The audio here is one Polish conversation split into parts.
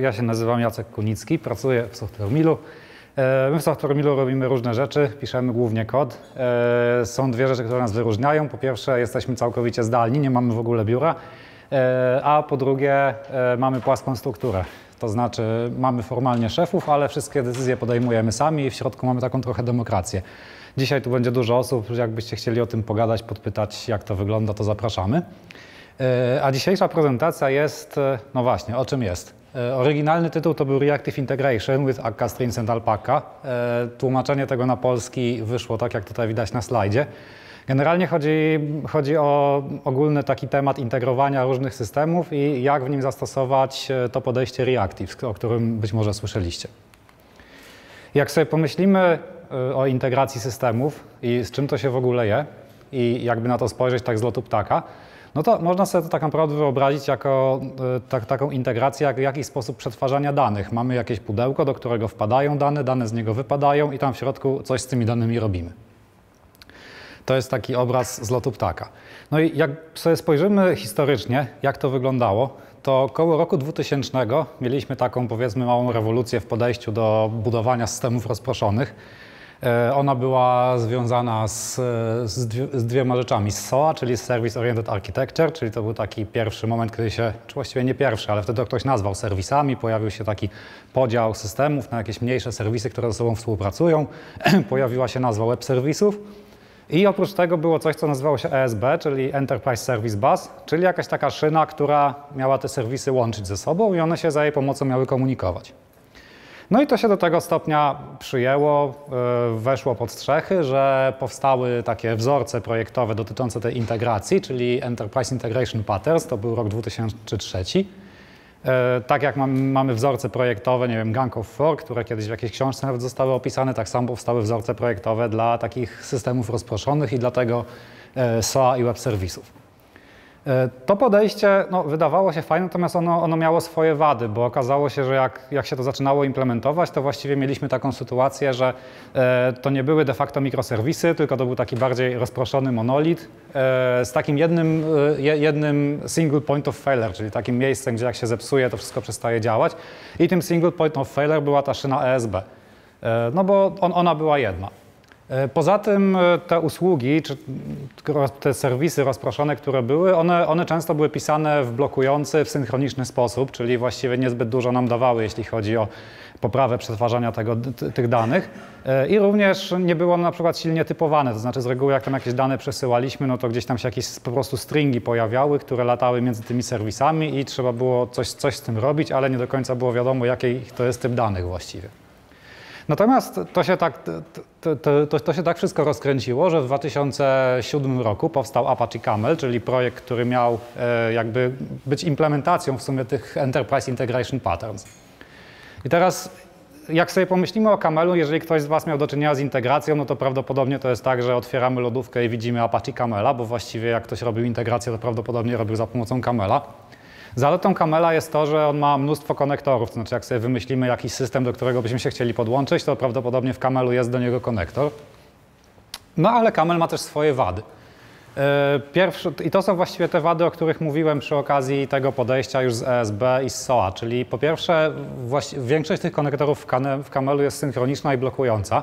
Ja się nazywam Jacek Kunicki, pracuję w Software Milu. E, my w Software Milu robimy różne rzeczy, piszemy głównie kod. E, są dwie rzeczy, które nas wyróżniają. Po pierwsze, jesteśmy całkowicie zdalni, nie mamy w ogóle biura, e, a po drugie, mamy płaską strukturę. To znaczy, mamy formalnie szefów, ale wszystkie decyzje podejmujemy sami i w środku mamy taką trochę demokrację. Dzisiaj tu będzie dużo osób, jakbyście chcieli o tym pogadać, podpytać, jak to wygląda, to zapraszamy. A dzisiejsza prezentacja jest, no właśnie, o czym jest? E, oryginalny tytuł to był Reactive Integration with Akka Strings and Alpaca. E, tłumaczenie tego na polski wyszło tak, jak tutaj widać na slajdzie. Generalnie chodzi, chodzi o ogólny taki temat integrowania różnych systemów i jak w nim zastosować e, to podejście Reactive, o którym być może słyszeliście. Jak sobie pomyślimy o integracji systemów i z czym to się w ogóle je i jakby na to spojrzeć tak z lotu ptaka, no to można sobie to tak naprawdę wyobrazić jako e, tak, taką integrację, jak jakiś sposób przetwarzania danych. Mamy jakieś pudełko, do którego wpadają dane, dane z niego wypadają i tam w środku coś z tymi danymi robimy. To jest taki obraz z lotu ptaka. No i jak sobie spojrzymy historycznie, jak to wyglądało, to około roku 2000 mieliśmy taką powiedzmy małą rewolucję w podejściu do budowania systemów rozproszonych. E, ona była związana z, z, dwiema rzeczami. Z SOA, czyli Service Oriented Architecture, czyli to był taki pierwszy moment, kiedy się, czy właściwie nie pierwszy, ale wtedy to ktoś nazwał serwisami, pojawił się taki podział systemów na jakieś mniejsze serwisy, które ze sobą współpracują. Pojawiła się nazwa web serwisów. I oprócz tego było coś, co nazywało się ESB, czyli Enterprise Service Bus, czyli jakaś taka szyna, która miała te serwisy łączyć ze sobą i one się za jej pomocą miały komunikować. No i to się do tego stopnia przyjęło, e, weszło pod strzechy, że powstały takie wzorce projektowe dotyczące tej integracji, czyli Enterprise Integration Patterns, to był rok 2003. E, tak jak mamy wzorce projektowe, nie wiem, Gang of Four, które kiedyś w jakiejś książce nawet zostały opisane, tak samo powstały wzorce projektowe dla takich systemów rozproszonych i dlatego e, SOA i web serwisów. E, to podejście no, wydawało się fajne, natomiast ono, ono miało swoje wady, bo okazało się, że jak, jak się to zaczynało implementować, to właściwie mieliśmy taką sytuację, że e, to nie były de facto mikroserwisy, tylko to był taki bardziej rozproszony monolit e, z takim jednym, e, jednym single point of failure, czyli takim miejscem, gdzie jak się zepsuje, to wszystko przestaje działać. I tym single point of failure była ta szyna ESB, e, no bo on, ona była jedna. E, poza tym e, te usługi, czy te serwisy rozproszone, które były, one, one często były pisane w blokujący, w synchroniczny sposób, czyli właściwie niezbyt dużo nam dawały, jeśli chodzi o poprawę przetwarzania tego, tych danych. E, I również nie było na przykład silnie typowane, to znaczy z reguły jak tam jakieś dane przesyłaliśmy, no to gdzieś tam się jakieś po prostu stringi pojawiały, które latały między tymi serwisami i trzeba było coś, coś z tym robić, ale nie do końca było wiadomo, jaki to jest typ danych właściwie. Natomiast to się, tak, to, to, to, się tak wszystko rozkręciło, że w 2007 roku powstał Apache Camel, czyli projekt, który miał e, jakby być implementacją w sumie tych Enterprise Integration Patterns. I teraz jak sobie pomyślimy o Camelu, jeżeli ktoś z Was miał do czynienia z integracją, no to prawdopodobnie to jest tak, że otwieramy lodówkę i widzimy Apache Camela, bo właściwie jak ktoś robił integrację, to prawdopodobnie robił za pomocą Camela. Zaletą Camela jest to, że on ma mnóstwo konektorów, to znaczy jak sobie wymyślimy jakiś system, do którego byśmy się chcieli podłączyć, to prawdopodobnie w Camelu jest do niego konektor. No ale Camel ma też swoje wady. E, pierwszy, I to są właściwie te wady, o których mówiłem przy okazji tego podejścia już z ESB i z SOA, czyli po pierwsze większość tych konektorów w Camelu jest synchroniczna i blokująca.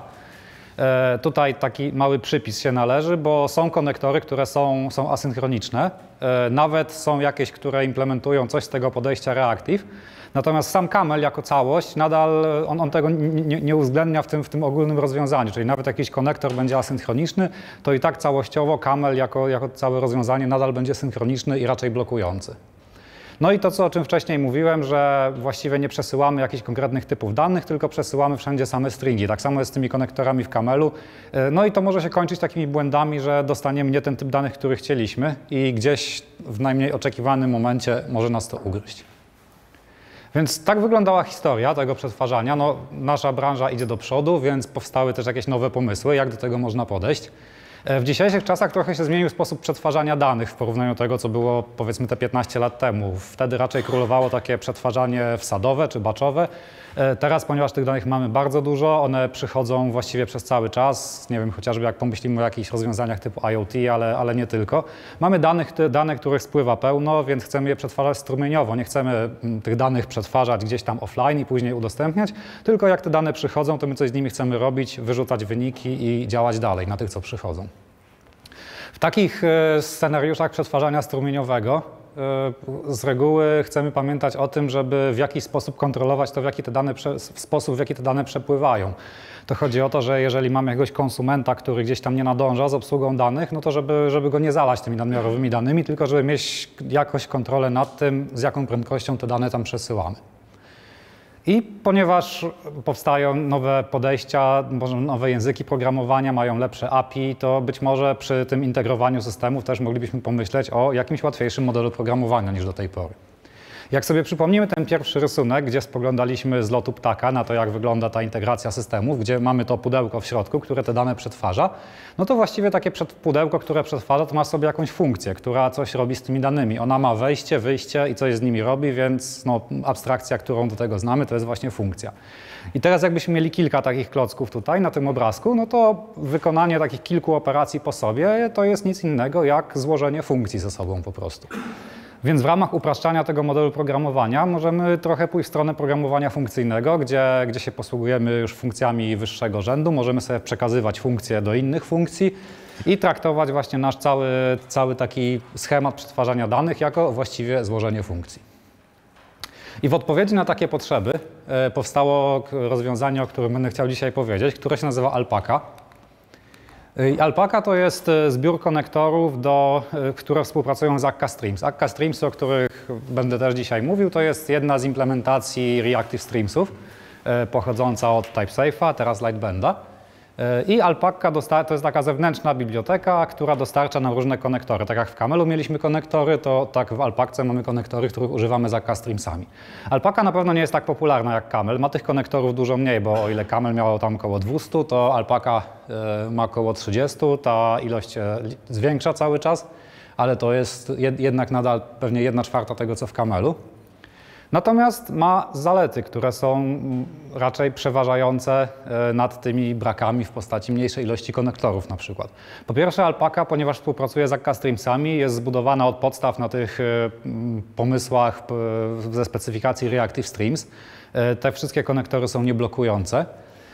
E, tutaj taki mały przypis się należy, bo są konektory, które są, są asynchroniczne. E, nawet są jakieś, które implementują coś z tego podejścia reactive. Natomiast sam Camel jako całość nadal on, on tego nie, nie, uwzględnia w tym, w tym ogólnym rozwiązaniu. Czyli nawet jakiś konektor będzie asynchroniczny, to i tak całościowo Camel jako, jako całe rozwiązanie nadal będzie synchroniczny i raczej blokujący. No i to, co, o czym wcześniej mówiłem, że właściwie nie przesyłamy jakichś konkretnych typów danych, tylko przesyłamy wszędzie same stringi. Tak samo jest z tymi konektorami w Camelu. E, no i to może się kończyć takimi błędami, że dostaniemy nie ten typ danych, który chcieliśmy i gdzieś w najmniej oczekiwanym momencie może nas to ugryźć. Więc tak wyglądała historia tego przetwarzania. No, nasza branża idzie do przodu, więc powstały też jakieś nowe pomysły, jak do tego można podejść. E, w dzisiejszych czasach trochę się zmienił sposób przetwarzania danych w porównaniu do tego, co było powiedzmy te 15 lat temu. Wtedy raczej królowało takie przetwarzanie wsadowe czy baczowe. E, teraz, ponieważ tych danych mamy bardzo dużo, one przychodzą właściwie przez cały czas. Nie wiem, chociażby jak pomyślimy o jakichś rozwiązaniach typu IoT, ale, ale nie tylko. Mamy danych, dane, których spływa pełno, więc chcemy je przetwarzać strumieniowo. Nie chcemy mm, tych danych przetwarzać gdzieś tam offline i później udostępniać, tylko jak te dane przychodzą, to my coś z nimi chcemy robić, wyrzucać wyniki i działać dalej na tych, co przychodzą. W takich e, scenariuszach przetwarzania strumieniowego e, z reguły chcemy pamiętać o tym, żeby w jakiś sposób kontrolować to, w jaki te dane, w sposób, w jaki te dane przepływają. To chodzi o to, że jeżeli mamy jakiegoś konsumenta, który gdzieś tam nie nadąża z obsługą danych, no to żeby, żeby go nie zalać tymi nadmiarowymi danymi, tylko żeby mieć jakoś kontrolę nad tym, z jaką prędkością te dane tam przesyłamy. I ponieważ powstają nowe podejścia, nowe języki programowania, mają lepsze API, to być może przy tym integrowaniu systemów też moglibyśmy pomyśleć o jakimś łatwiejszym modelu programowania niż do tej pory. Jak sobie przypomnimy ten pierwszy rysunek, gdzie spoglądaliśmy z lotu ptaka na to, jak wygląda ta integracja systemów, gdzie mamy to pudełko w środku, które te dane przetwarza, no to właściwie takie pudełko, które przetwarza, to ma sobie jakąś funkcję, która coś robi z tymi danymi. Ona ma wejście, wyjście i coś z nimi robi, więc no, abstrakcja, którą do tego znamy, to jest właśnie funkcja. I teraz jakbyśmy mieli kilka takich klocków tutaj na tym obrazku, no to wykonanie takich kilku operacji po sobie to jest nic innego jak złożenie funkcji ze sobą po prostu. Więc w ramach upraszczania tego modelu programowania możemy trochę pójść w stronę programowania funkcyjnego, gdzie, gdzie się posługujemy już funkcjami wyższego rzędu, możemy sobie przekazywać funkcje do innych funkcji i traktować właśnie nasz cały, cały taki schemat przetwarzania danych jako właściwie złożenie funkcji. I w odpowiedzi na takie potrzeby e, powstało rozwiązanie, o którym będę chciał dzisiaj powiedzieć, które się nazywa Alpaka. Alpaka to jest e, zbiór konektorów, do, e, które współpracują z Akka Streams. Akka Streams, o których będę też dzisiaj mówił, to jest jedna z implementacji Reactive Streamsów, e, pochodząca od TypeSafe'a, teraz Lightbenda. E, I Alpaca to jest taka zewnętrzna biblioteka, która dostarcza nam różne konektory. Tak jak w Camelu mieliśmy konektory, to tak w Alpacce mamy konektory, których używamy za streamsami. Alpaca na pewno nie jest tak popularna jak Camel. Ma tych konektorów dużo mniej, bo o ile Camel miało tam około 200, to Alpaca e, ma około 30. Ta ilość się zwiększa cały czas, ale to jest jednak nadal pewnie jedna czwarta tego, co w Camelu. Natomiast ma zalety, które są raczej przeważające e, nad tymi brakami w postaci mniejszej ilości konektorów na przykład. Po pierwsze Alpaka, ponieważ współpracuje z Akka Streamsami, jest zbudowana od podstaw na tych e, pomysłach ze specyfikacji Reactive Streams. E, te wszystkie konektory są nieblokujące.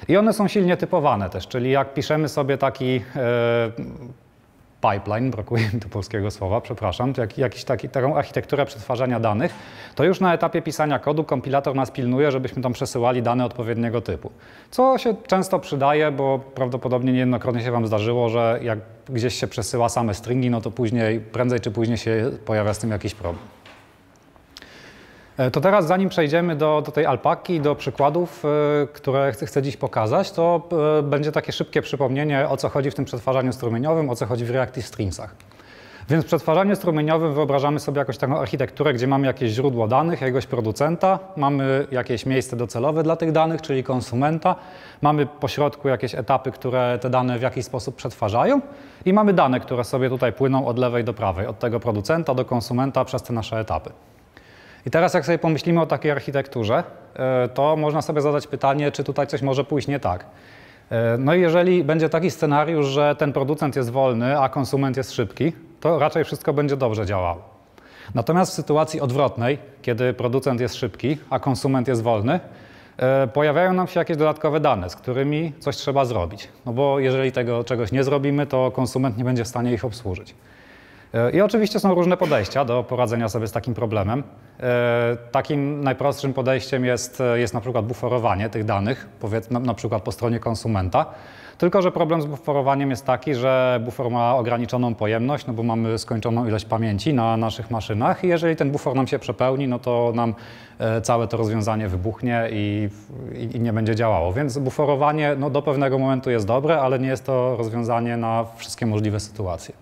I one są silnie typowane też, czyli jak piszemy sobie taki pipeline, brakuje mi tu polskiego słowa, przepraszam, jak, jakiś taki, taką architekturę przetwarzania danych, to już na etapie pisania kodu kompilator nas pilnuje, żebyśmy tam przesyłali dane odpowiedniego typu. Co się często przydaje, bo prawdopodobnie niejednokrotnie się Wam zdarzyło, że jak gdzieś się przesyła same stringi, no to później, prędzej czy później się pojawia z tym jakiś problem. E, to teraz zanim przejdziemy do, do tej alpaki, do przykładów, e, które chcę dziś pokazać, to e, będzie takie szybkie przypomnienie, o co chodzi w tym przetwarzaniu strumieniowym, o co chodzi w Reactive Streamsach. Więc w przetwarzaniu strumieniowym wyobrażamy sobie jakąś taką architekturę, gdzie mamy jakieś źródło danych, jakiegoś producenta, mamy jakieś miejsce docelowe dla tych danych, czyli konsumenta, mamy pośrodku jakieś etapy, które te dane w jakiś sposób przetwarzają i mamy dane, które sobie tutaj płyną od lewej do prawej, od tego producenta do konsumenta przez te nasze etapy. I teraz jak sobie pomyślimy o takiej architekturze, e, to można sobie zadać pytanie, czy tutaj coś może pójść nie tak. E, no i jeżeli będzie taki scenariusz, że ten producent jest wolny, a konsument jest szybki, to raczej wszystko będzie dobrze działało. Natomiast w sytuacji odwrotnej, kiedy producent jest szybki, a konsument jest wolny, e, pojawiają nam się jakieś dodatkowe dane, z którymi coś trzeba zrobić. No bo jeżeli tego czegoś nie zrobimy, to konsument nie będzie w stanie ich obsłużyć. I oczywiście są różne podejścia do poradzenia sobie z takim problemem. E, takim najprostszym podejściem jest, jest na przykład buforowanie tych danych, powiedzmy na przykład po stronie konsumenta. Tylko, że problem z buforowaniem jest taki, że bufor ma ograniczoną pojemność, no bo mamy skończoną ilość pamięci na naszych maszynach i jeżeli ten bufor nam się przepełni, no to nam e, całe to rozwiązanie wybuchnie i, i nie będzie działało. Więc buforowanie no, do pewnego momentu jest dobre, ale nie jest to rozwiązanie na wszystkie możliwe sytuacje.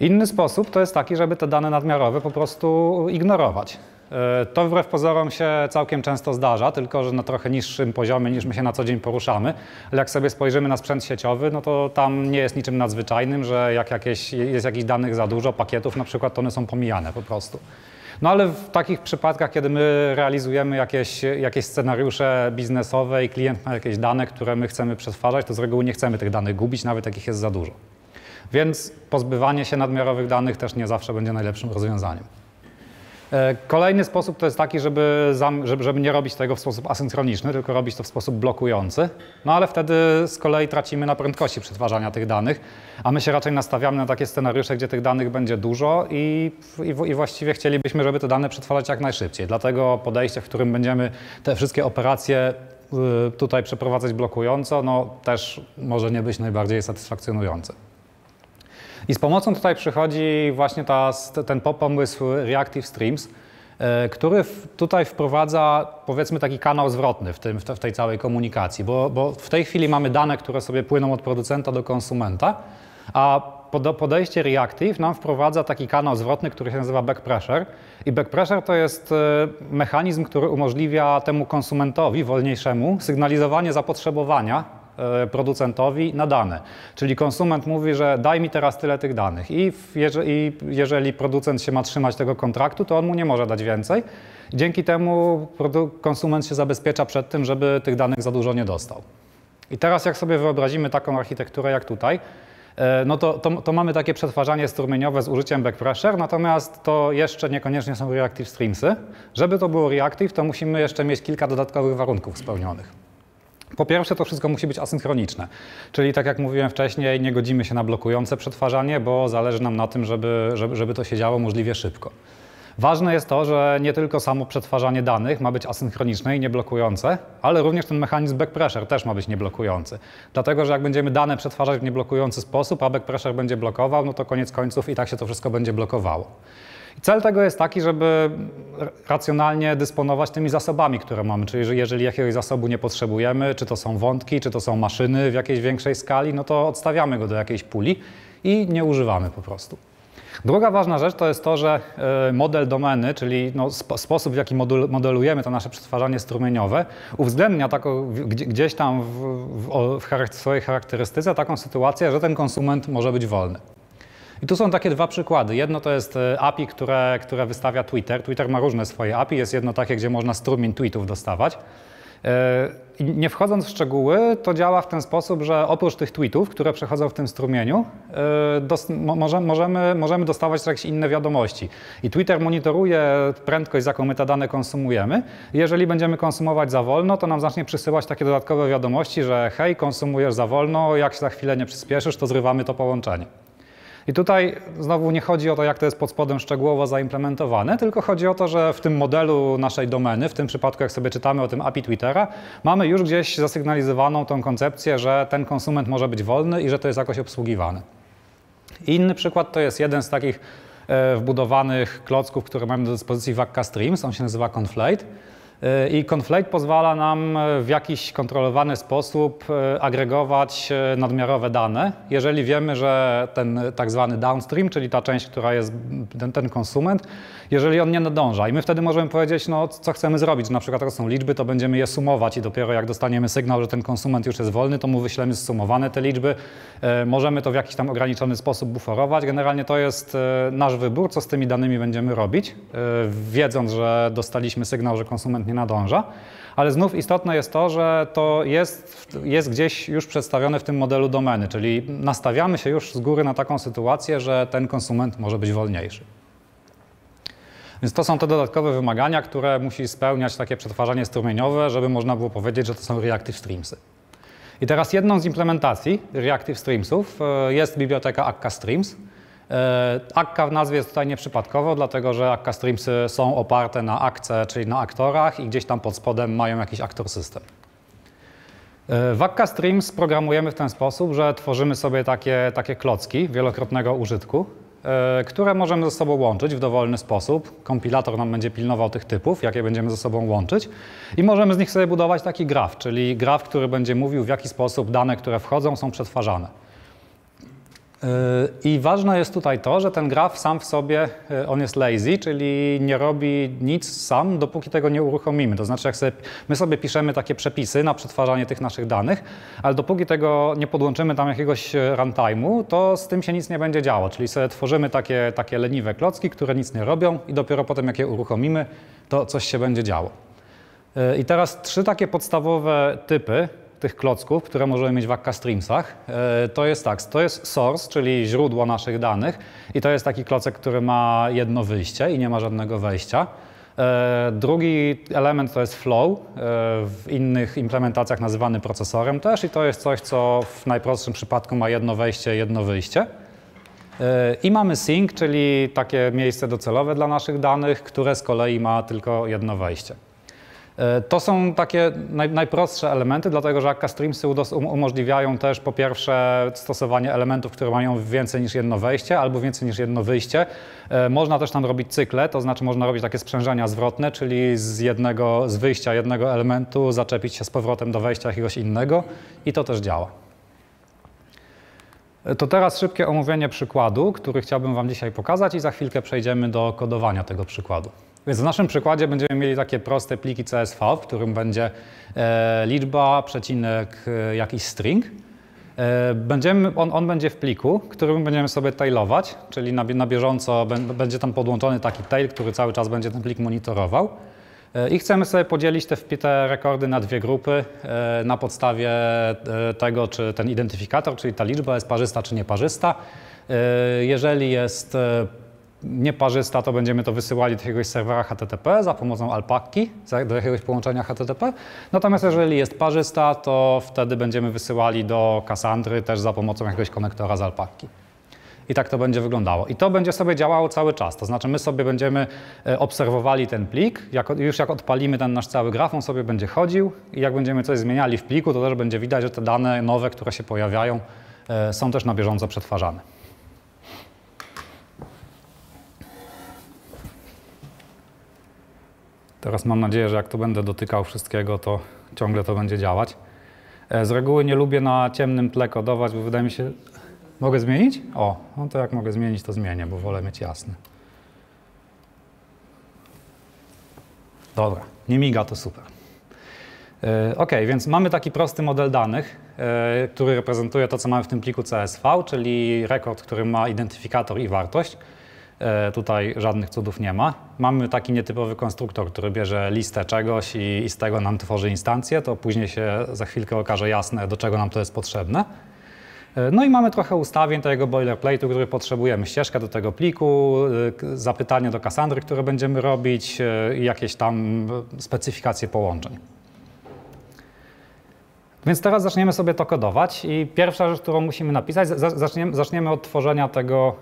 Inny sposób to jest taki, żeby te dane nadmiarowe po prostu ignorować. E, to wbrew pozorom się całkiem często zdarza, tylko że na trochę niższym poziomie niż my się na co dzień poruszamy. Ale jak sobie spojrzymy na sprzęt sieciowy, no to tam nie jest niczym nadzwyczajnym, że jak jakieś, jest jakichś danych za dużo, pakietów na przykład, to one są pomijane po prostu. No ale w takich przypadkach, kiedy my realizujemy jakieś, jakieś scenariusze biznesowe i klient ma jakieś dane, które my chcemy przetwarzać, to z reguły nie chcemy tych danych gubić, nawet jak ich jest za dużo. Więc pozbywanie się nadmiarowych danych też nie zawsze będzie najlepszym rozwiązaniem. E, kolejny sposób to jest taki, żeby, żeby, nie robić tego w sposób asynchroniczny, tylko robić to w sposób blokujący. No ale wtedy z kolei tracimy na prędkości przetwarzania tych danych, a my się raczej nastawiamy na takie scenariusze, gdzie tych danych będzie dużo i, i, i właściwie chcielibyśmy, żeby te dane przetwarzać jak najszybciej. Dlatego podejście, w którym będziemy te wszystkie operacje y, tutaj przeprowadzać blokująco, no też może nie być najbardziej satysfakcjonujące. I z pomocą tutaj przychodzi właśnie ta, ten pomysł Reactive Streams, e, który tutaj wprowadza powiedzmy taki kanał zwrotny w, tym, w tej całej komunikacji, bo, bo w tej chwili mamy dane, które sobie płyną od producenta do konsumenta, a podejście Reactive nam wprowadza taki kanał zwrotny, który się nazywa backpressure. I backpressure to jest e, mechanizm, który umożliwia temu konsumentowi wolniejszemu sygnalizowanie zapotrzebowania producentowi na dane. Czyli konsument mówi, że daj mi teraz tyle tych danych i jeżeli, jeżeli producent się ma trzymać tego kontraktu, to on mu nie może dać więcej. Dzięki temu konsument się zabezpiecza przed tym, żeby tych danych za dużo nie dostał. I teraz jak sobie wyobrazimy taką architekturę jak tutaj, e, no to, to, to, mamy takie przetwarzanie strumieniowe z użyciem backpressure, natomiast to jeszcze niekoniecznie są reactive streamsy. Żeby to było reactive, to musimy jeszcze mieć kilka dodatkowych warunków spełnionych. Po pierwsze, to wszystko musi być asynchroniczne, czyli tak jak mówiłem wcześniej, nie godzimy się na blokujące przetwarzanie, bo zależy nam na tym, żeby, żeby, żeby to się działo możliwie szybko. Ważne jest to, że nie tylko samo przetwarzanie danych ma być asynchroniczne i nieblokujące, ale również ten mechanizm backpressure też ma być nieblokujący. Dlatego, że jak będziemy dane przetwarzać w nieblokujący sposób, a backpressure będzie blokował, no to koniec końców i tak się to wszystko będzie blokowało. Cel tego jest taki, żeby racjonalnie dysponować tymi zasobami, które mamy. Czyli jeżeli jakiegoś zasobu nie potrzebujemy, czy to są wątki, czy to są maszyny w jakiejś większej skali, no to odstawiamy go do jakiejś puli i nie używamy po prostu. Druga ważna rzecz to jest to, że e, model domeny, czyli no, sposób, w jaki modelujemy to nasze przetwarzanie strumieniowe, uwzględnia taką, gdzieś tam w, w, w swojej charakterystyce taką sytuację, że ten konsument może być wolny. I tu są takie dwa przykłady. Jedno to jest e, API, które, które wystawia Twitter. Twitter ma różne swoje API. Jest jedno takie, gdzie można strumień tweetów dostawać. E, nie wchodząc w szczegóły, to działa w ten sposób, że oprócz tych tweetów, które przechodzą w tym strumieniu, e, możemy, możemy dostawać jakieś inne wiadomości. I Twitter monitoruje prędkość, z jaką my te dane konsumujemy. Jeżeli będziemy konsumować za wolno, to nam zacznie przysyłać takie dodatkowe wiadomości, że hej, konsumujesz za wolno, jak się za chwilę nie przyspieszysz, to zrywamy to połączenie. I tutaj znowu nie chodzi o to, jak to jest pod spodem szczegółowo zaimplementowane, tylko chodzi o to, że w tym modelu naszej domeny, w tym przypadku jak sobie czytamy o tym API Twittera, mamy już gdzieś zasygnalizowaną tą koncepcję, że ten konsument może być wolny i że to jest jakoś obsługiwane. inny przykład to jest jeden z takich e, wbudowanych klocków, które mamy do dyspozycji w Akka Streams, on się nazywa Conflate. E, I Conflate pozwala nam e, w jakiś kontrolowany sposób e, agregować nadmiarowe dane, jeżeli wiemy, że ten tak zwany downstream, czyli ta część, która jest ten, ten konsument, jeżeli on nie nadąża. I my wtedy możemy powiedzieć, no co chcemy zrobić. Na przykład to są liczby, to będziemy je sumować i dopiero jak dostaniemy sygnał, że ten konsument już jest wolny, to mu wyślemy zsumowane te liczby. Możemy to w jakiś tam ograniczony sposób buforować. Generalnie to jest nasz wybór, co z tymi danymi będziemy robić, wiedząc, że dostaliśmy sygnał, że konsument nie nadąża. Ale znów istotne jest to, że to jest, jest gdzieś już przedstawione w tym modelu domeny, czyli nastawiamy się już z góry na taką sytuację, że ten konsument może być wolniejszy. Więc to są te dodatkowe wymagania, które musi spełniać takie przetwarzanie strumieniowe, żeby można było powiedzieć, że to są reactive streamsy. I teraz jedną z implementacji reactive streamsów e, jest biblioteka Akka Streams, Akka w nazwie jest tutaj nieprzypadkowo, dlatego że Akka Streamsy są oparte na akce, czyli na aktorach i gdzieś tam pod spodem mają jakiś aktor system. E, w Akka Streams programujemy w ten sposób, że tworzymy sobie takie, takie klocki wielokrotnego użytku, e, które możemy ze sobą łączyć w dowolny sposób. Kompilator nam będzie pilnował tych typów, jakie będziemy ze sobą łączyć i możemy z nich sobie budować taki graf, czyli graf, który będzie mówił w jaki sposób dane, które wchodzą są przetwarzane. I ważne jest tutaj to, że ten graf sam w sobie, y, on jest lazy, czyli nie robi nic sam, dopóki tego nie uruchomimy. To znaczy, jak sobie, my sobie piszemy takie przepisy na przetwarzanie tych naszych danych, ale dopóki tego nie podłączymy tam jakiegoś y, runtime'u, to z tym się nic nie będzie działo. Czyli sobie tworzymy takie, takie leniwe klocki, które nic nie robią i dopiero potem, jak je uruchomimy, to coś się będzie działo. I teraz trzy takie podstawowe typy tych klocków, które możemy mieć w Akka Streamsach, e, to jest tak, to jest source, czyli źródło naszych danych i to jest taki klocek, który ma jedno wyjście i nie ma żadnego wejścia. E, drugi element to jest flow, e, w innych implementacjach nazywany procesorem też i to jest coś, co w najprostszym przypadku ma jedno wejście, jedno wyjście. I mamy sync, czyli takie miejsce docelowe dla naszych danych, które z kolei ma tylko jedno wejście. E, to są takie naj, najprostsze elementy, dlatego że Akka Streamsy um, umożliwiają też po pierwsze stosowanie elementów, które mają więcej niż jedno wejście albo więcej niż jedno wyjście. E, można też tam robić cykle, to znaczy można robić takie sprzężenia zwrotne, czyli z jednego, z wyjścia jednego elementu zaczepić się z powrotem do wejścia jakiegoś innego i to też działa. E, to teraz szybkie omówienie przykładu, który chciałbym Wam dzisiaj pokazać i za chwilkę przejdziemy do kodowania tego przykładu. Więc w naszym przykładzie będziemy mieli takie proste pliki CSV, w którym będzie e, liczba, przecinek, e, jakiś string. E, będziemy, on, on, będzie w pliku, którym będziemy sobie tailować, czyli na, na bieżąco będzie tam podłączony taki tail, który cały czas będzie ten plik monitorował. I chcemy sobie podzielić te, te rekordy na dwie grupy na podstawie tego, czy ten identyfikator, czyli ta liczba jest parzysta czy nieparzysta. Jeżeli jest nieparzysta, to będziemy to wysyłali do jakiegoś serwera HTTP za pomocą alpaki, do jakiegoś połączenia HTTP. Natomiast jeżeli jest parzysta, to wtedy będziemy wysyłali do Cassandry też za pomocą jakiegoś konektora z alpaki. I tak to będzie wyglądało. I to będzie sobie działało cały czas. To znaczy my sobie będziemy e, obserwowali ten plik, jak, już jak odpalimy ten nasz cały graf, on sobie będzie chodził i jak będziemy coś zmieniali w pliku, to też będzie widać, że te dane nowe, które się pojawiają, e, są też na bieżąco przetwarzane. Teraz mam nadzieję, że jak to będę dotykał wszystkiego, to ciągle to będzie działać. E, z reguły nie lubię na ciemnym tle kodować, bo wydaje mi się... Mogę zmienić? O, no to jak mogę zmienić, to zmienię, bo wolę mieć jasne. Dobra, nie miga, to super. E, ok, więc mamy taki prosty model danych, e, który reprezentuje to, co mamy w tym pliku CSV, czyli rekord, który ma identyfikator i wartość. E, tutaj żadnych cudów nie ma. Mamy taki nietypowy konstruktor, który bierze listę czegoś i, i z tego nam tworzy instancję, to później się za chwilkę okaże jasne, do czego nam to jest potrzebne. E, no i mamy trochę ustawień tego boilerplate'u, który potrzebujemy. Ścieżkę do tego pliku, e, zapytanie do Cassandry, które będziemy robić i jakieś tam specyfikacje połączeń. Więc teraz zaczniemy sobie to kodować i pierwsza rzecz, którą musimy napisać, zaczniemy, zaczniemy od tworzenia tego,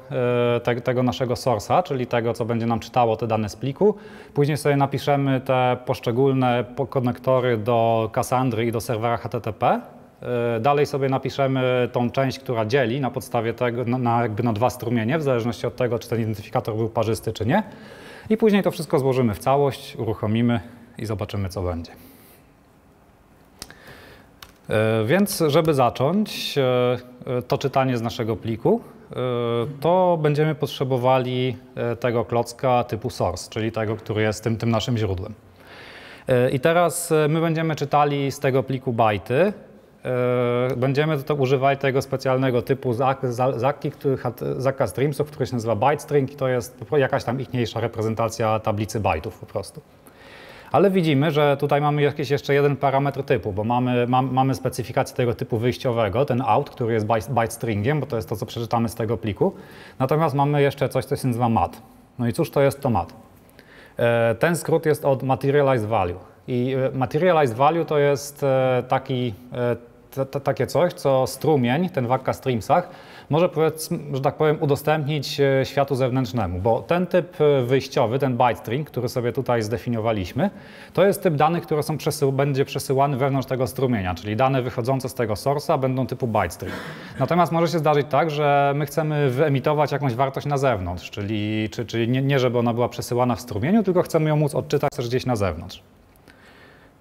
e, te, tego naszego source'a, czyli tego, co będzie nam czytało te dane z pliku. Później sobie napiszemy te poszczególne konektory do Cassandry i do serwera HTTP. E, dalej sobie napiszemy tą część, która dzieli na podstawie tego, na, jakby na dwa strumienie, w zależności od tego, czy ten identyfikator był parzysty, czy nie. I później to wszystko złożymy w całość, uruchomimy i zobaczymy, co będzie. E, więc żeby zacząć e, to czytanie z naszego pliku, e, to będziemy potrzebowali tego klocka typu source, czyli tego, który jest tym, tym naszym źródłem. I teraz my będziemy czytali z tego pliku bajty. Będziemy to używali tego specjalnego typu zakki, który, zakka streamsów, który się nazywa byte string i to jest jakaś tam ichniejsza reprezentacja tablicy bajtów po prostu. Ale widzimy, że tutaj mamy jakiś jeszcze jeden parametr typu, bo mamy, mam, mamy specyfikację tego typu wyjściowego, ten out, który jest byte stringiem, bo to jest to, co przeczytamy z tego pliku. Natomiast mamy jeszcze coś, co się nazywa mat. No i cóż to jest to mat? E, ten skrót jest od materialized value. I e, materialized value to jest e, taki, takie coś, co strumień, ten w Streamsach, może powiedzmy, że tak powiem, udostępnić e, światu zewnętrznemu, bo ten typ e, wyjściowy, ten byte string, który sobie tutaj zdefiniowaliśmy, to jest typ danych, które są przesył, będzie przesyłany wewnątrz tego strumienia, czyli dane wychodzące z tego source'a będą typu byte string. Natomiast może się zdarzyć tak, że my chcemy wyemitować jakąś wartość na zewnątrz, czyli, czy, czyli nie, nie żeby ona była przesyłana w strumieniu, tylko chcemy ją móc odczytać też gdzieś na zewnątrz.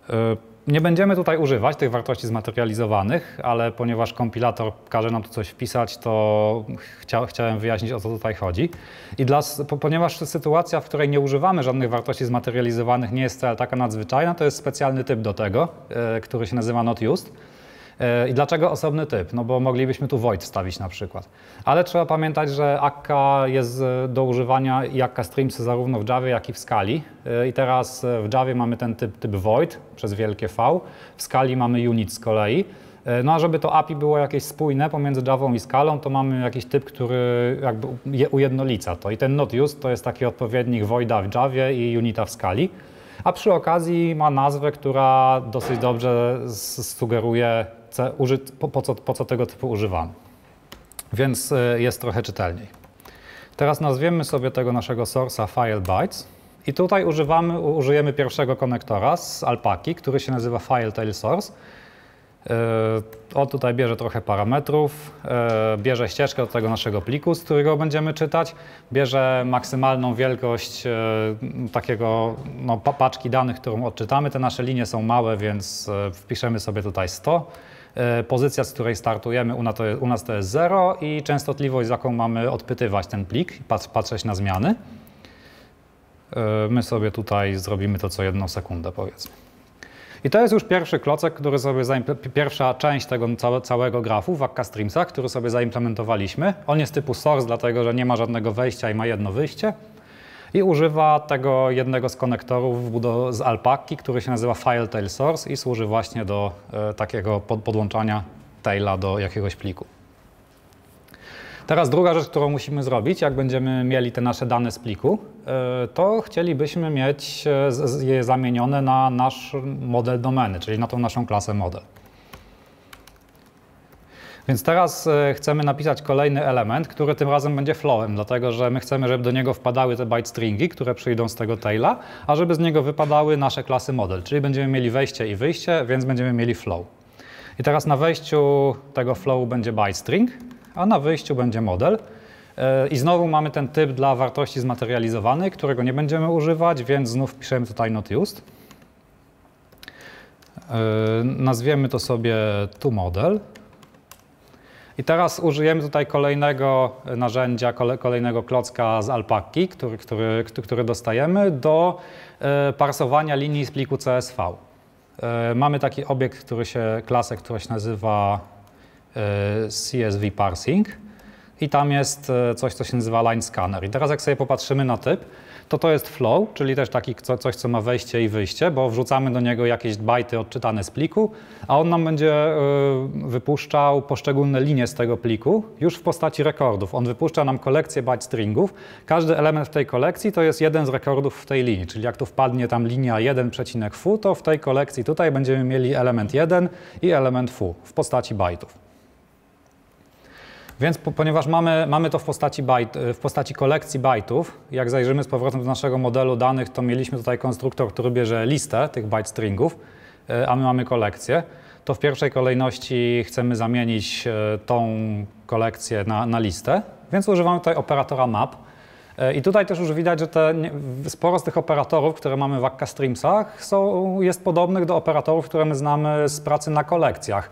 E, Nie będziemy tutaj używać tych wartości zmaterializowanych, ale ponieważ kompilator każe nam tu coś wpisać, to chcia, chciałem wyjaśnić, o co tutaj chodzi. I dla, ponieważ sytuacja, w której nie używamy żadnych wartości zmaterializowanych nie jest taka nadzwyczajna, to jest specjalny typ do tego, który się nazywa not used. E, I dlaczego osobny typ? No bo moglibyśmy tu void wstawić na przykład. Ale trzeba pamiętać, że akka jest do używania i akka streamsy zarówno w Java, jak i w skali. E, I teraz w Java mamy ten typ, typ void przez wielkie V, w skali mamy unit z kolei. E, no a żeby to API było jakieś spójne pomiędzy Java i skalą, to mamy jakiś typ, który jakby ujednolica to. I ten not used to jest taki odpowiednik voida w Java i unita w skali a przy okazji ma nazwę, która dosyć dobrze sugeruje, po, po, co, po co tego typu używamy. Więc e, jest trochę czytelniej. Teraz nazwiemy sobie tego naszego source'a file bytes i tutaj używamy, użyjemy pierwszego konektora z Alpaki, który się nazywa file tail source. E, on tutaj bierze trochę parametrów, e, bierze ścieżkę do tego naszego pliku, z którego będziemy czytać, bierze maksymalną wielkość takiego no, paczki danych, którą odczytamy. Te nasze linie są małe, więc wpiszemy sobie tutaj 100. Pozycja, z której startujemy, u nas to jest 0 i częstotliwość, z jaką mamy odpytywać ten plik, patrzeć na zmiany. My sobie tutaj zrobimy to co jedną sekundę, powiedzmy. I to jest już pierwszy klocek, który sobie pierwsza część tego całego grafu w Akka Streamsach, który sobie zaimplementowaliśmy. On jest typu source, dlatego że nie ma żadnego wejścia i ma jedno wyjście. I używa tego jednego z konektorów z Alpaki, który się nazywa File Tail Source i służy właśnie do e, takiego pod podłączania taila do jakiegoś pliku. Teraz druga rzecz, którą musimy zrobić, jak będziemy mieli te nasze dane z pliku, e, to chcielibyśmy mieć e, je zamienione na nasz model domeny, czyli na tą naszą klasę model. Więc teraz e, chcemy napisać kolejny element, który tym razem będzie flowem, dlatego że my chcemy, żeby do niego wpadały te byte stringi, które przyjdą z tego taila, a żeby z niego wypadały nasze klasy model, czyli będziemy mieli wejście i wyjście, więc będziemy mieli flow. I teraz na wejściu tego flowu będzie byte string, a na wyjściu będzie model. E, I znowu mamy ten typ dla wartości zmaterializowanej, którego nie będziemy używać, więc znów piszemy tutaj not used. E, nazwiemy to sobie toModel. I teraz użyjemy tutaj kolejnego narzędzia, kolejnego klocka z Alpaki, który, który, który dostajemy do e, parsowania linii z pliku CSV. Mamy taki obiekt, który się, klasę, która się nazywa E, CSV parsing i tam jest e, coś, co się nazywa line scanner. I teraz jak sobie popatrzymy na typ, to to jest flow, czyli też taki coś, co ma wejście i wyjście, bo wrzucamy do niego jakieś bajty odczytane z pliku, a on nam będzie e, wypuszczał poszczególne linie z tego pliku już w postaci rekordów. On wypuszcza nam kolekcję byte stringów. Każdy element w tej kolekcji to jest jeden z rekordów w tej linii, czyli jak tu wpadnie tam linia 1,fu, to w tej kolekcji tutaj będziemy mieli element 1 i element fu w postaci bajtów. Więc po, ponieważ mamy, mamy to w postaci, bajt, w postaci kolekcji bajtów, jak zajrzymy z powrotem do naszego modelu danych, to mieliśmy tutaj konstruktor, który bierze listę tych byte stringów, e, a my mamy kolekcję, to w pierwszej kolejności chcemy zamienić e, tą kolekcję na, na listę, więc używamy tutaj operatora map. I tutaj też już widać, że te, sporo z tych operatorów, które mamy w Akka Streamsach, są, jest podobnych do operatorów, które my znamy z pracy na kolekcjach.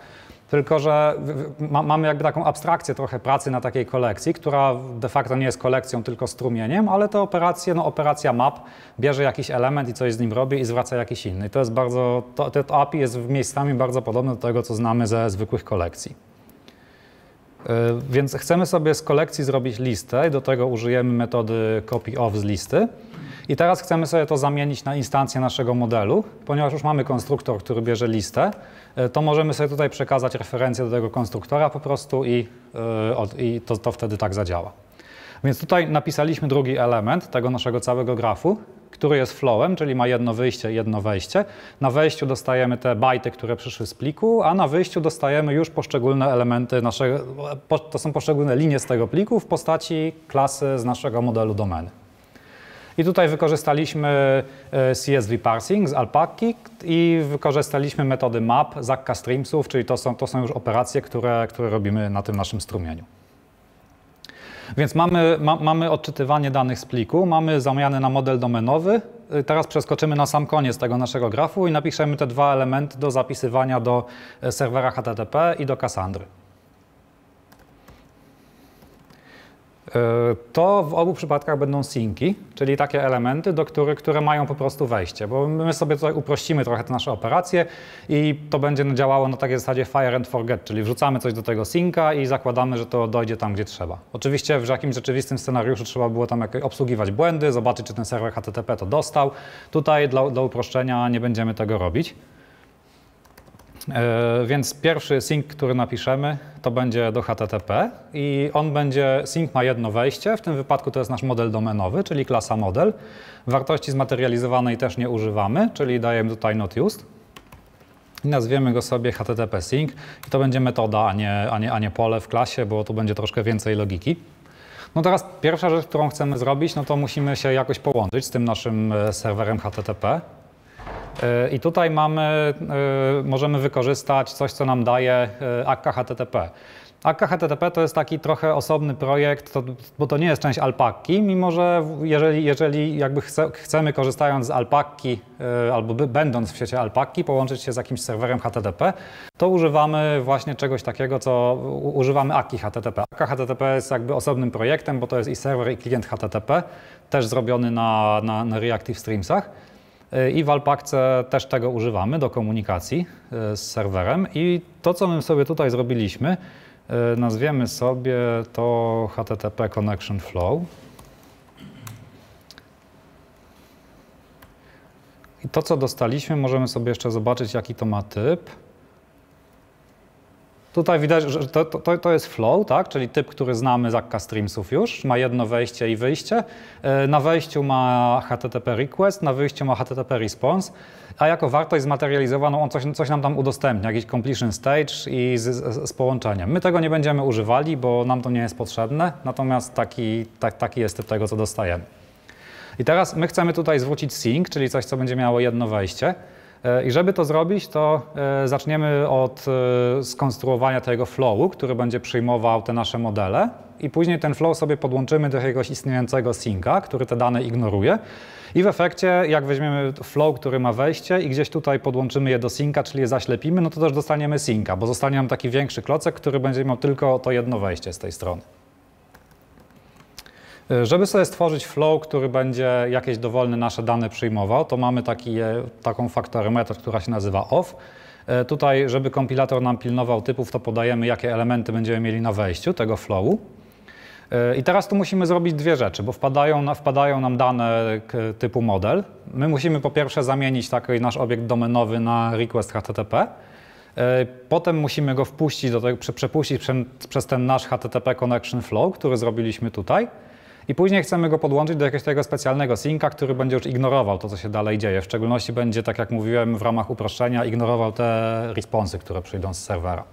Tylko, że ma, mamy jakby taką abstrakcję trochę pracy na takiej kolekcji, która de facto nie jest kolekcją, tylko strumieniem, ale te operacje, no operacja map bierze jakiś element i coś z nim robi i zwraca jakiś inny. I to jest bardzo, to, to API jest miejscami bardzo podobne do tego, co znamy ze zwykłych kolekcji. Yy, więc chcemy sobie z kolekcji zrobić listę i do tego użyjemy metody copy of z listy. I teraz chcemy sobie to zamienić na instancję naszego modelu, ponieważ już mamy konstruktor, który bierze listę, e, to możemy sobie tutaj przekazać referencję do tego konstruktora po prostu i, e, i to, to wtedy tak zadziała. Więc tutaj napisaliśmy drugi element tego naszego całego grafu, który jest flowem, czyli ma jedno wyjście jedno wejście. Na wejściu dostajemy te bajty, które przyszły z pliku, a na wyjściu dostajemy już poszczególne elementy naszego, to są poszczególne linie z tego pliku w postaci klasy z naszego modelu domeny. I tutaj wykorzystaliśmy e, CSV parsing z Alpaki i wykorzystaliśmy metody map z Akka Streamsów, czyli to są, to są już operacje, które, które robimy na tym naszym strumieniu. Więc mamy, ma, mamy odczytywanie danych z pliku, mamy zamianę na model domenowy, Y, Teraz przeskoczymy na sam koniec tego naszego grafu i napiszemy te dwa elementy do zapisywania do e, serwera HTTP i do Cassandry. To w obu przypadkach będą synki, czyli takie elementy, do które mają po prostu wejście, bo my sobie tutaj uprościmy trochę te nasze operacje i to będzie działało na takiej zasadzie fire and forget, czyli wrzucamy coś do tego synka i zakładamy, że to dojdzie tam, gdzie trzeba. Oczywiście w jakimś rzeczywistym scenariuszu trzeba było tam obsługiwać błędy, zobaczyć, czy ten serwer HTTP to dostał. Tutaj dla, dla uproszczenia nie będziemy tego robić. E, Więc pierwszy sync, który napiszemy, to będzie do HTTP i on będzie, sync ma jedno wejście, w tym wypadku to jest nasz model domenowy, czyli klasa model. Wartości zmaterializowanej też nie używamy, czyli dajemy tutaj not used. I nazwiemy go sobie HTTP sync i to będzie metoda, a nie, a, nie, a nie pole w klasie, bo tu będzie troszkę więcej logiki. No teraz pierwsza rzecz, którą chcemy zrobić, no to musimy się jakoś połączyć z tym naszym e, serwerem HTTP. I tutaj mamy, e, możemy wykorzystać coś, co nam daje akka HTTP. Akka HTTP to jest taki trochę osobny projekt, to, bo to nie jest część Alpaki, mimo że jeżeli, jeżeli jakby chce, chcemy korzystając z Alpaki albo by, będąc w świecie Alpaki połączyć się z jakimś serwerem HTTP, to używamy właśnie czegoś takiego, co używamy Akki HTTP. Akka HTTP jest jakby osobnym projektem, bo to jest i serwer i klient HTTP, też zrobiony na, na, na Reactive Streamsach. I w Alpakce też tego używamy do komunikacji e, z serwerem. I to, co my sobie tutaj zrobiliśmy, e, nazwiemy sobie to HTTP Connection Flow. I to, co dostaliśmy, możemy sobie jeszcze zobaczyć, jaki to ma typ. Tutaj widać, że to, to, to jest flow, tak? czyli typ, który znamy z Akka Streamsów już. Ma jedno wejście i wyjście. E, Na wejściu ma HTTP request, na wyjściu ma HTTP response, a jako wartość zmaterializowaną on coś, coś nam tam udostępnia, jakiś completion stage i z, z, z połączeniem. My tego nie będziemy używali, bo nam to nie jest potrzebne, natomiast taki, tak, taki jest typ tego, co dostajemy. I teraz my chcemy tutaj zwrócić sync, czyli coś, co będzie miało jedno wejście. E, I żeby to zrobić, to e, zaczniemy od e, skonstruowania tego flowu, który będzie przyjmował te nasze modele i później ten flow sobie podłączymy do jakiegoś istniejącego synca, który te dane ignoruje. I w efekcie, jak weźmiemy flow, który ma wejście i gdzieś tutaj podłączymy je do synca, czyli je zaślepimy, no to też dostaniemy synca, bo zostanie nam taki większy klocek, który będzie miał tylko to jedno wejście z tej strony. Żeby sobie stworzyć flow, który będzie jakieś dowolne nasze dane przyjmował, to mamy taki, e, taką faktorę metod, która się nazywa off. E, Tutaj, żeby kompilator nam pilnował typów, to podajemy, jakie elementy będziemy mieli na wejściu tego flowu. E, I teraz tu musimy zrobić dwie rzeczy, bo wpadają, wpadają nam dane typu model. My musimy po pierwsze zamienić taki nasz obiekt domenowy na request HTTP. E, Potem musimy go wpuścić do tego, prze- przepuścić prze- przez ten nasz HTTP Connection Flow, który zrobiliśmy tutaj. I później chcemy go podłączyć do jakiegoś tego specjalnego synca, który będzie już ignorował to, co się dalej dzieje. W szczególności będzie, tak jak mówiłem, w ramach uproszczenia ignorował te responsy, które przyjdą z serwera.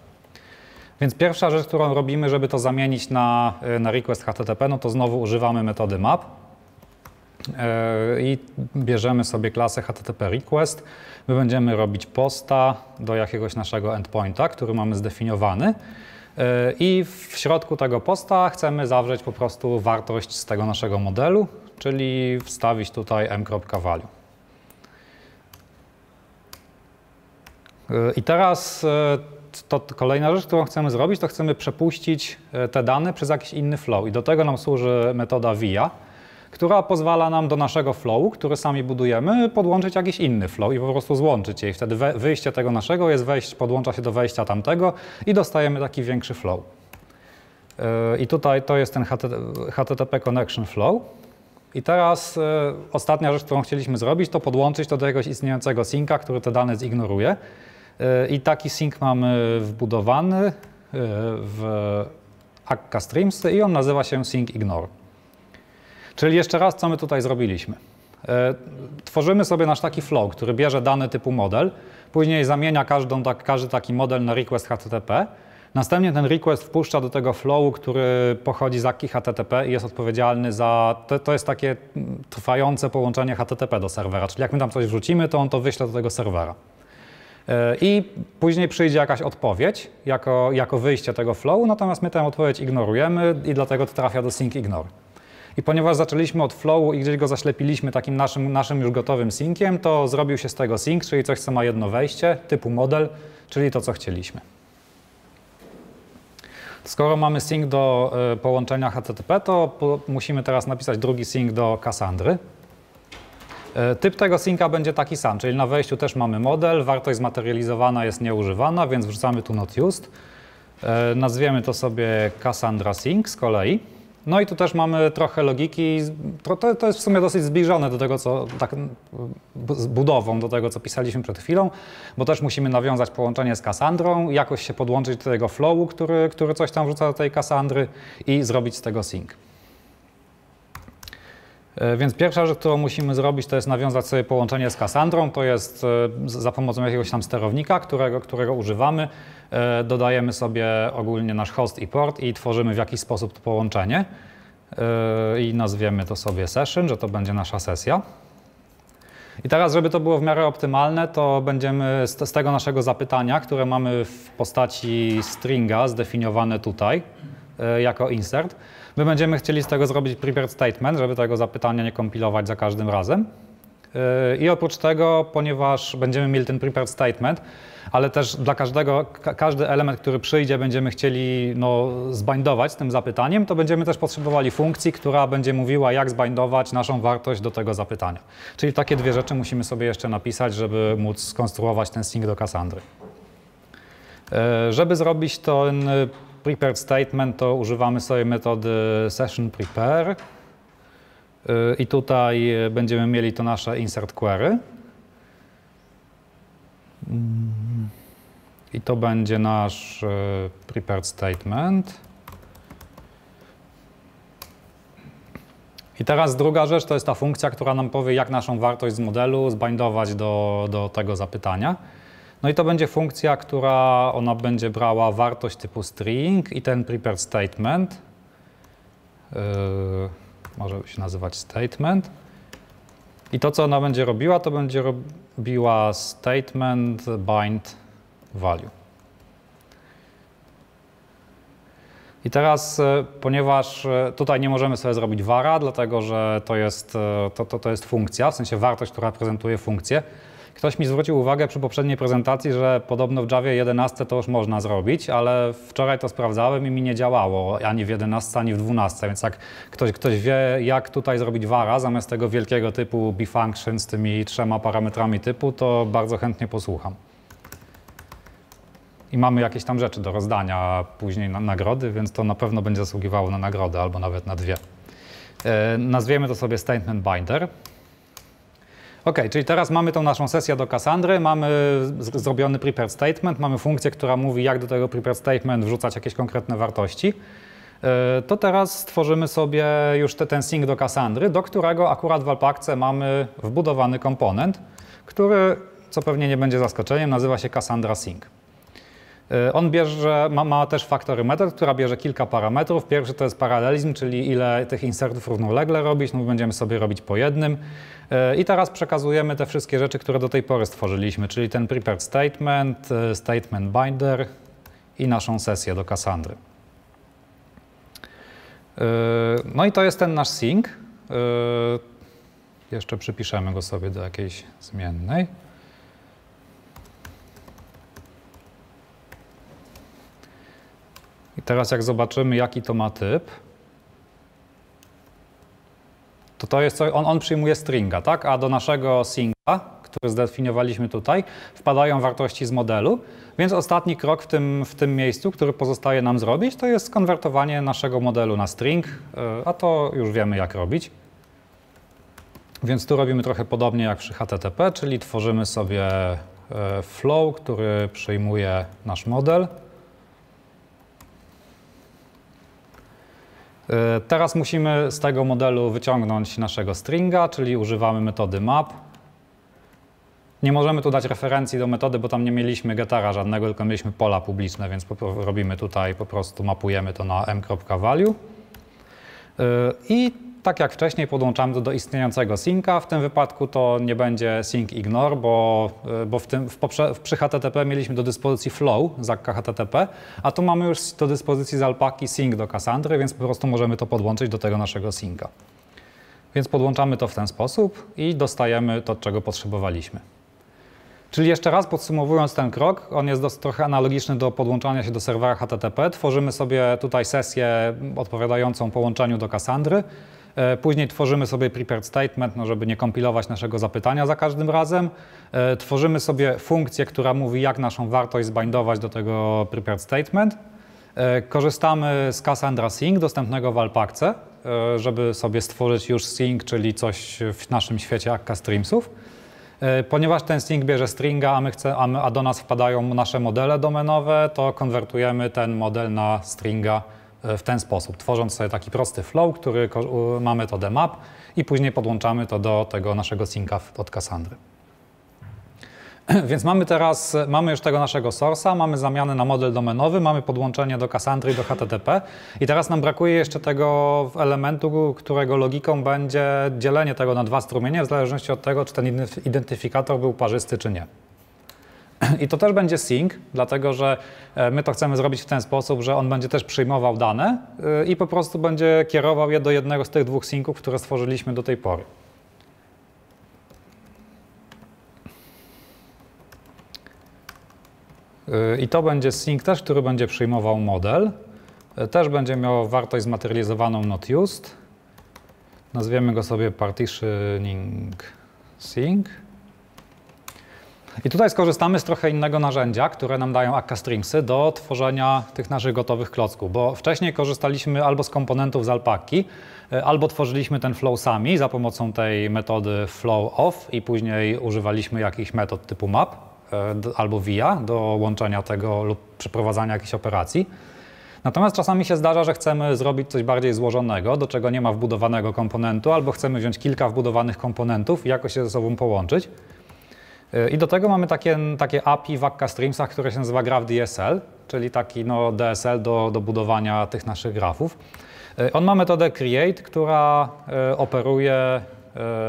Więc pierwsza rzecz, którą robimy, żeby to zamienić na, na request HTTP, no to znowu używamy metody map e, i bierzemy sobie klasę HTTP request. My będziemy robić posta do jakiegoś naszego endpointa, który mamy zdefiniowany. I w środku tego posta chcemy zawrzeć po prostu wartość z tego naszego modelu, czyli wstawić tutaj m.value. E, I teraz e, to kolejna rzecz, którą chcemy zrobić, to chcemy przepuścić e, te dane przez jakiś inny flow. I do tego nam służy metoda via, która pozwala nam do naszego flowu, który sami budujemy, podłączyć jakiś inny flow i po prostu złączyć je. I wtedy wyjście tego naszego jest wejść, podłącza się do wejścia tamtego i dostajemy taki większy flow. E, I tutaj to jest ten HTTP Connection Flow. I teraz e, ostatnia rzecz, którą chcieliśmy zrobić, to podłączyć to do jakiegoś istniejącego synca, który te dane zignoruje. E, I taki sync mamy wbudowany w Akka Streamsy i on nazywa się sync ignore. Czyli jeszcze raz, co my tutaj zrobiliśmy? E, Tworzymy sobie nasz taki flow, który bierze dane typu model, później zamienia każdą, tak, każdy taki model na request HTTP. Następnie ten request wpuszcza do tego flowu, który pochodzi z AKI HTTP i jest odpowiedzialny za. To, to jest takie trwające połączenie HTTP do serwera. Czyli jak my tam coś wrzucimy, to on to wyśle do tego serwera. E, I później przyjdzie jakaś odpowiedź jako, jako wyjście tego flowu, natomiast my tę odpowiedź ignorujemy i dlatego to trafia do sync ignore. I ponieważ zaczęliśmy od flowu i gdzieś go zaślepiliśmy takim naszym, naszym już gotowym synciem, to zrobił się z tego sync, czyli coś, co ma jedno wejście, typu model, czyli to, co chcieliśmy. Skoro mamy sync do y, połączenia HTTP, to musimy teraz napisać drugi sync do Cassandry. Y, typ tego synca będzie taki sam, czyli na wejściu też mamy model, wartość zmaterializowana jest nieużywana, więc wrzucamy tu not used. Y, nazwiemy to sobie Cassandra sync z kolei. No i tu też mamy trochę logiki, to, to jest w sumie dosyć zbliżone do tego, co tak z budową, do tego, co pisaliśmy przed chwilą, bo też musimy nawiązać połączenie z Cassandrą, jakoś się podłączyć do tego flowu, który, który coś tam wrzuca do tej Cassandry i zrobić z tego sync. E, więc pierwsza rzecz, którą musimy zrobić, to jest nawiązać sobie połączenie z Cassandrą. To jest e, za pomocą jakiegoś tam sterownika, którego, którego używamy. E, dodajemy sobie ogólnie nasz host i port i tworzymy w jakiś sposób to połączenie. I nazwiemy to sobie session, że to będzie nasza sesja. I teraz, żeby to było w miarę optymalne, to będziemy z, z tego naszego zapytania, które mamy w postaci stringa zdefiniowane tutaj jako insert, My będziemy chcieli z tego zrobić prepared statement, żeby tego zapytania nie kompilować za każdym razem. Yy, I oprócz tego, ponieważ będziemy mieli ten prepared statement, ale też dla każdego, ka każdy element, który przyjdzie, będziemy chcieli no, zbindować z tym zapytaniem, to będziemy też potrzebowali funkcji, która będzie mówiła, jak zbindować naszą wartość do tego zapytania. Czyli takie dwie rzeczy musimy sobie jeszcze napisać, żeby móc skonstruować ten sync do Cassandry. Yy, żeby zrobić ten prepared statement to używamy sobie metody session prepare y, i tutaj będziemy mieli to nasze insert query. Mm, I to będzie nasz y, prepared statement. I teraz druga rzecz to jest ta funkcja, która nam powie, jak naszą wartość z modelu zbindować do, do tego zapytania. No i to będzie funkcja, która ona będzie brała wartość typu string i ten prepared statement, yy, może się nazywać statement. I to, co ona będzie robiła, to będzie robiła statement bind value. I teraz, yy, ponieważ yy, tutaj nie możemy sobie zrobić vara, dlatego że to jest, yy, to, to, to jest funkcja, w sensie wartość, która prezentuje funkcję, Ktoś mi zwrócił uwagę przy poprzedniej prezentacji, że podobno w Javie 11 to już można zrobić, ale wczoraj to sprawdzałem i mi nie działało ani w 11, ani w 12, więc jak ktoś, ktoś wie, jak tutaj zrobić vara zamiast tego wielkiego typu bfunction z tymi trzema parametrami typu, to bardzo chętnie posłucham. I mamy jakieś tam rzeczy do rozdania później na nagrody, więc to na pewno będzie zasługiwało na nagrodę albo nawet na dwie. E, nazwiemy to sobie statement binder. Ok, czyli teraz mamy tą naszą sesję do Cassandry, mamy zrobiony prepared statement, mamy funkcję, która mówi, jak do tego prepared statement wrzucać jakieś konkretne wartości. E, to teraz stworzymy sobie już te, ten sync do Cassandry, do którego akurat w Alpacce mamy wbudowany komponent, który, co pewnie nie będzie zaskoczeniem, nazywa się Cassandra Sync. E, on bierze, ma, ma, też factory method, która bierze kilka parametrów. Pierwszy to jest paralelizm, czyli ile tych insertów równolegle robić. No będziemy sobie robić po jednym. E, I teraz przekazujemy te wszystkie rzeczy, które do tej pory stworzyliśmy, czyli ten prepared statement, e, statement binder i naszą sesję do Cassandry. No i to jest ten nasz sync. Jeszcze przypiszemy go sobie do jakiejś zmiennej. Teraz jak zobaczymy, jaki to ma typ, to to jest on, on przyjmuje stringa, tak? A do naszego singa, który zdefiniowaliśmy tutaj, wpadają wartości z modelu, więc ostatni krok w tym, w tym miejscu, który pozostaje nam zrobić, to jest skonwertowanie naszego modelu na string, e, a to już wiemy jak robić. Więc tu robimy trochę podobnie jak przy HTTP, czyli tworzymy sobie e, flow, który przyjmuje nasz model. Teraz musimy z tego modelu wyciągnąć naszego stringa, czyli używamy metody map. Nie możemy tu dać referencji do metody, bo tam nie mieliśmy getara żadnego, tylko mieliśmy pola publiczne, więc robimy tutaj, po prostu mapujemy to na m.value. E, I tak jak wcześniej podłączamy to do istniejącego synca. W tym wypadku to nie będzie sync ignore, bo, e, bo w tym, w poprze, przy HTTP mieliśmy do dyspozycji flow zakka HTTP, a tu mamy już do dyspozycji z Alpaki sync do Cassandry, więc po prostu możemy to podłączyć do tego naszego synca. Więc podłączamy to w ten sposób i dostajemy to, czego potrzebowaliśmy. Czyli jeszcze raz podsumowując ten krok, on jest dosyć, trochę analogiczny do podłączania się do serwera HTTP. Tworzymy sobie tutaj sesję odpowiadającą połączeniu do Cassandry. E, później tworzymy sobie prepared statement, no żeby nie kompilować naszego zapytania za każdym razem. E, tworzymy sobie funkcję, która mówi, jak naszą wartość zbindować do tego prepared statement. E, korzystamy z Cassandra Sync dostępnego w Alpakce, żeby sobie stworzyć już sync, czyli coś w naszym świecie Akka Streamsów. Ponieważ ten string bierze stringa, a, my chce, a, do nas wpadają nasze modele domenowe, to konwertujemy ten model na stringa w ten sposób, tworząc sobie taki prosty flow, który mamy to demap i później podłączamy to do tego naszego synca od Cassandry. Więc mamy teraz, mamy już tego naszego source'a, mamy zamianę na model domenowy, mamy podłączenie do Cassandry i do HTTP i teraz nam brakuje jeszcze tego elementu, którego logiką będzie dzielenie tego na dwa strumienie w zależności od tego, czy ten identyfikator był parzysty, czy nie. I to też będzie sync, dlatego że e, my to chcemy zrobić w ten sposób, że on będzie też przyjmował dane e, i po prostu będzie kierował je do jednego z tych dwóch synków, które stworzyliśmy do tej pory. I to będzie sync też, który będzie przyjmował model. Też będzie miał wartość zmaterializowaną not used. Nazwiemy go sobie partitioning sync. I tutaj skorzystamy z trochę innego narzędzia, które nam dają Akka Streamsy do tworzenia tych naszych gotowych klocków, bo wcześniej korzystaliśmy albo z komponentów z Alpaki, albo tworzyliśmy ten flow sami za pomocą tej metody flow off i później używaliśmy jakichś metod typu map. E, albo via do łączenia tego lub przeprowadzania jakichś operacji. Natomiast czasami się zdarza, że chcemy zrobić coś bardziej złożonego, do czego nie ma wbudowanego komponentu, albo chcemy wziąć kilka wbudowanych komponentów i jakoś się ze sobą połączyć. I do tego mamy takie, takie API w Akka Streamsach, które się nazywa GraphDSL, czyli taki no, DSL do, do budowania tych naszych grafów. E, on ma metodę create, która operuje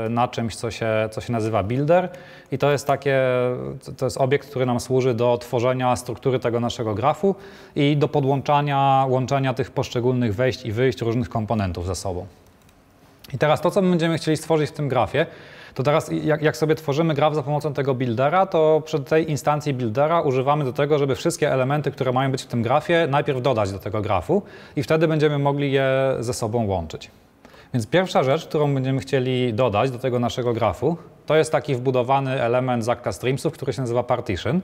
na czymś, co się, co się nazywa builder i to jest takie, to jest obiekt, który nam służy do tworzenia struktury tego naszego grafu i do podłączania, łączenia tych poszczególnych wejść i wyjść różnych komponentów ze sobą. I teraz to, co my będziemy chcieli stworzyć w tym grafie, to teraz jak, jak, sobie tworzymy graf za pomocą tego buildera, to przy tej instancji buildera używamy do tego, żeby wszystkie elementy, które mają być w tym grafie, najpierw dodać do tego grafu i wtedy będziemy mogli je ze sobą łączyć. Więc pierwsza rzecz, którą będziemy chcieli dodać do tego naszego grafu, to jest taki wbudowany element Zakka Streamsów, który się nazywa partition.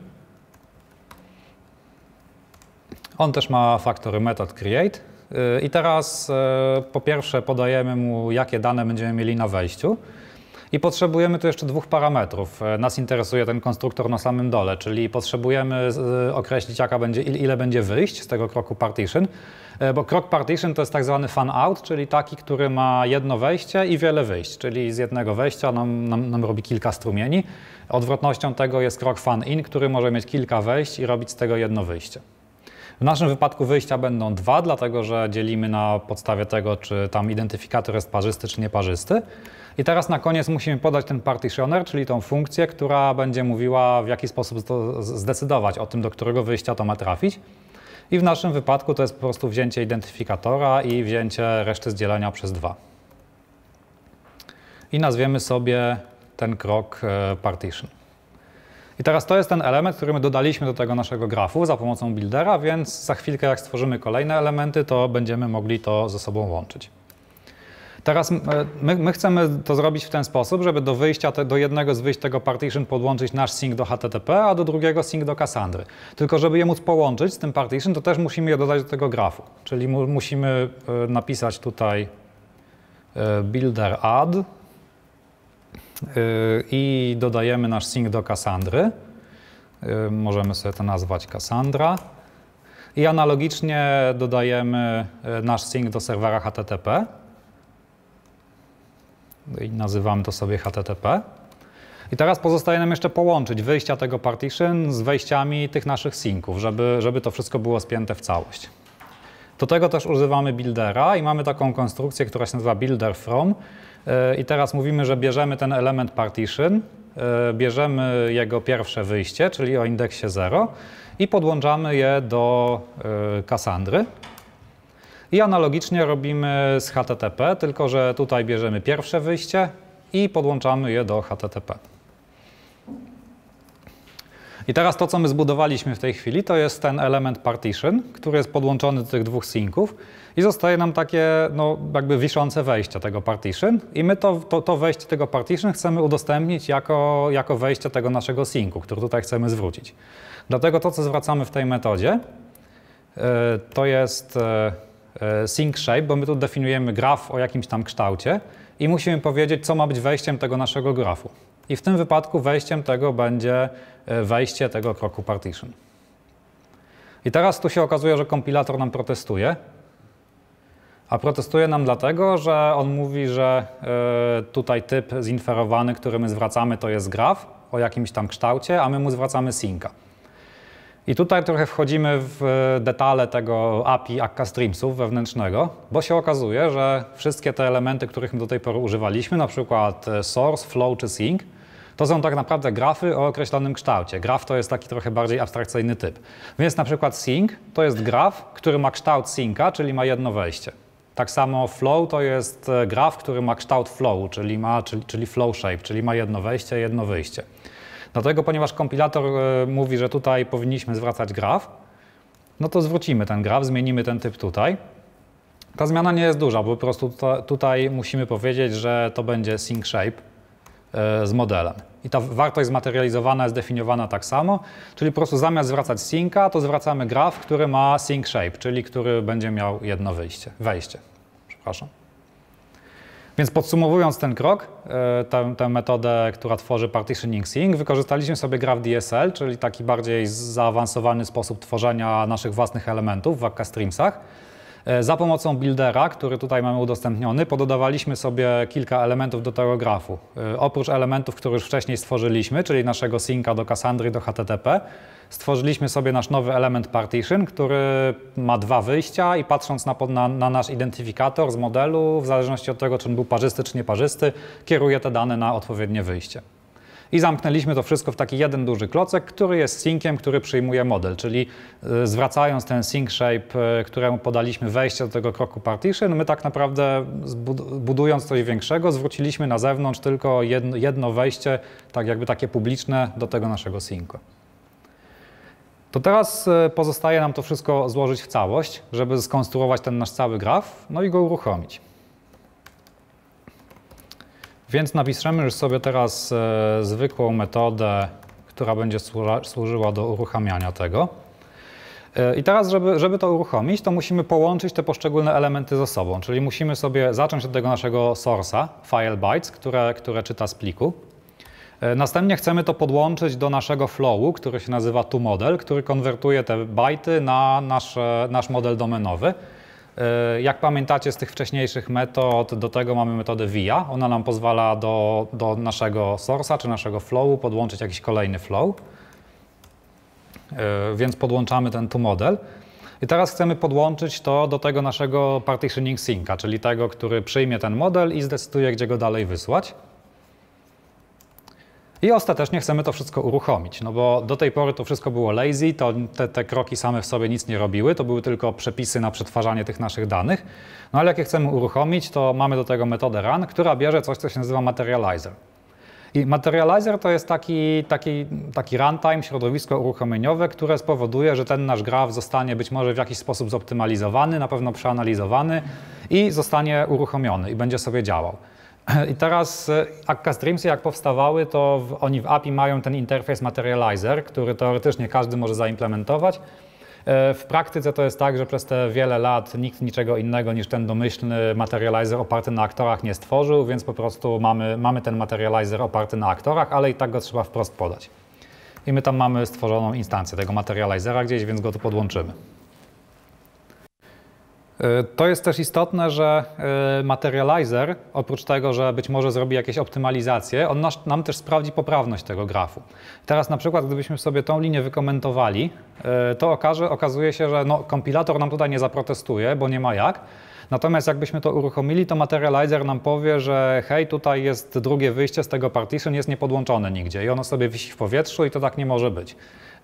On też ma faktory method create. Y, I teraz y, po pierwsze podajemy mu, jakie dane będziemy mieli na wejściu. I potrzebujemy tu jeszcze dwóch parametrów. Y, nas interesuje ten konstruktor na samym dole, czyli potrzebujemy określić, jaka będzie, ile będzie wyjść z tego kroku partition. E, bo krok partition to jest tak zwany fan out, czyli taki, który ma jedno wejście i wiele wyjść, czyli z jednego wejścia nam, nam, nam robi kilka strumieni. Odwrotnością tego jest krok fan in, który może mieć kilka wejść i robić z tego jedno wyjście. W naszym wypadku wyjścia będą dwa, dlatego że dzielimy na podstawie tego, czy tam identyfikator jest parzysty, czy nieparzysty. I teraz na koniec musimy podać ten partitioner, czyli tą funkcję, która będzie mówiła, w jaki sposób zdecydować o tym, do którego wyjścia to ma trafić. I w naszym wypadku to jest po prostu wzięcie identyfikatora i wzięcie reszty z dzielenia przez 2. I nazwiemy sobie ten krok e, partition. I teraz to jest ten element, który my dodaliśmy do tego naszego grafu za pomocą buildera, więc za chwilkę jak stworzymy kolejne elementy, to będziemy mogli to ze sobą łączyć. Teraz e, my, my, chcemy to zrobić w ten sposób, żeby do wyjścia, te, do jednego z wyjść tego partition podłączyć nasz sync do HTTP, a do drugiego sync do Cassandry. Tylko żeby je móc połączyć z tym partition, to też musimy je dodać do tego grafu. Czyli mu, musimy e, napisać tutaj e, builder add i dodajemy nasz sync do Cassandry. Możemy sobie to nazwać Cassandra. I analogicznie dodajemy nasz sync do serwera HTTP i nazywamy to sobie HTTP. I teraz pozostaje nam jeszcze połączyć wyjścia tego partition z wejściami tych naszych synków, żeby, żeby to wszystko było spięte w całość. Do tego też używamy buildera i mamy taką konstrukcję, która się nazywa builder from. E, I teraz mówimy, że bierzemy ten element partition, e, bierzemy jego pierwsze wyjście, czyli o indeksie 0 i podłączamy je do Cassandry. I analogicznie robimy z HTTP, tylko że tutaj bierzemy pierwsze wyjście i podłączamy je do HTTP. I teraz to, co my zbudowaliśmy w tej chwili, to jest ten element partition, który jest podłączony do tych dwóch synków i zostaje nam takie no, jakby wiszące wejście tego partition i my to, to, to wejście tego partition chcemy udostępnić jako, jako wejście tego naszego synku, który tutaj chcemy zwrócić. Dlatego to, co zwracamy w tej metodzie, e, to jest e, sync shape, bo my tu definiujemy graf o jakimś tam kształcie i musimy powiedzieć, co ma być wejściem tego naszego grafu. I w tym wypadku wejściem tego będzie e, wejście tego kroku partition. I teraz tu się okazuje, że kompilator nam protestuje. A protestuje nam dlatego, że on mówi, że e, tutaj typ zinferowany, który my zwracamy, to jest graf o jakimś tam kształcie, a my mu zwracamy synka. I tutaj trochę wchodzimy w detale tego API Akka Streamsów wewnętrznego, bo się okazuje, że wszystkie te elementy, których my do tej pory używaliśmy, na przykład e, source, flow czy sync, to są tak naprawdę grafy o określonym kształcie. Graf to jest taki trochę bardziej abstrakcyjny typ. Więc na przykład sync to jest graf, który ma kształt synca, czyli ma jedno wejście. Tak samo flow to jest e, graf, który ma kształt flow, czyli, ma, czyli, czyli flow shape, czyli ma jedno wejście, jedno wyjście. Dlatego, ponieważ kompilator e, mówi, że tutaj powinniśmy zwracać graf, no to zwrócimy ten graf, zmienimy ten typ tutaj. Ta zmiana nie jest duża, bo po prostu tutaj musimy powiedzieć, że to będzie sync shape e, z modelem. I ta wartość zmaterializowana jest definiowana tak samo, czyli po prostu zamiast zwracać synca, to zwracamy graf, który ma sync shape, czyli który będzie miał jedno wyjście, wejście. Przepraszam. Więc podsumowując ten krok, e, tę, tę, metodę, która tworzy partitioning sync, wykorzystaliśmy sobie graph DSL, czyli taki bardziej zaawansowany sposób tworzenia naszych własnych elementów w Akka Streamsach. E, za pomocą buildera, który tutaj mamy udostępniony, pododawaliśmy sobie kilka elementów do tego grafu. E, oprócz elementów, które już wcześniej stworzyliśmy, czyli naszego synca do Cassandry, do HTTP, stworzyliśmy sobie nasz nowy element partition, który ma dwa wyjścia i patrząc na, na, na, nasz identyfikator z modelu, w zależności od tego, czy on był parzysty, czy nieparzysty, kieruje te dane na odpowiednie wyjście. I zamknęliśmy to wszystko w taki jeden duży klocek, który jest synkiem, który przyjmuje model, czyli y, zwracając ten sync shape, y, któremu podaliśmy wejście do tego kroku partition, my tak naprawdę budując coś większego, zwróciliśmy na zewnątrz tylko jedno, wejście, tak jakby takie publiczne do tego naszego synku. To teraz y, pozostaje nam to wszystko złożyć w całość, żeby skonstruować ten nasz cały graf, no i go uruchomić. Więc napiszemy już sobie teraz e, zwykłą metodę, która będzie służyła do uruchamiania tego. E, I teraz, żeby, żeby to uruchomić, to musimy połączyć te poszczególne elementy ze sobą, czyli musimy sobie zacząć od tego naszego source'a, file bytes, które, które czyta z pliku. E, następnie chcemy to podłączyć do naszego flowu, który się nazywa toModel, który konwertuje te bajty na nasz, nasz model domenowy. E, jak pamiętacie z tych wcześniejszych metod, do tego mamy metodę VIA. Ona nam pozwala do, do naszego source'a czy naszego flowu podłączyć jakiś kolejny flow. E, więc podłączamy ten tu model. I teraz chcemy podłączyć to do tego naszego partitioning synca, czyli tego, który przyjmie ten model i zdecyduje, gdzie go dalej wysłać. I ostatecznie chcemy to wszystko uruchomić, no bo do tej pory to wszystko było lazy, to te, te, kroki same w sobie nic nie robiły, to były tylko przepisy na przetwarzanie tych naszych danych. No ale jak je chcemy uruchomić, to mamy do tego metodę run, która bierze coś, co się nazywa materializer. I materializer to jest taki, taki, taki runtime, środowisko uruchomieniowe, które spowoduje, że ten nasz graf zostanie być może w jakiś sposób zoptymalizowany, na pewno przeanalizowany i zostanie uruchomiony i będzie sobie działał. I teraz e, Akka Streamsy jak powstawały, to w, oni w API mają ten interfejs Materializer, który teoretycznie każdy może zaimplementować. E, w praktyce to jest tak, że przez te wiele lat nikt niczego innego niż ten domyślny materializer oparty na aktorach nie stworzył, więc po prostu mamy, mamy ten materializer oparty na aktorach, ale i tak go trzeba wprost podać. I my tam mamy stworzoną instancję tego materializera gdzieś, więc go tu podłączymy. E, to jest też istotne, że e, Materializer, oprócz tego, że być może zrobi jakieś optymalizacje, on nas, nam też sprawdzi poprawność tego grafu. Teraz na przykład, gdybyśmy sobie tą linię wykomentowali, e, to okaże, okazuje się, że no, kompilator nam tutaj nie zaprotestuje, bo nie ma jak. Natomiast jakbyśmy to uruchomili, to Materializer nam powie, że hej, tutaj jest drugie wyjście z tego partition, jest niepodłączone nigdzie i ono sobie wisi w powietrzu i to tak nie może być.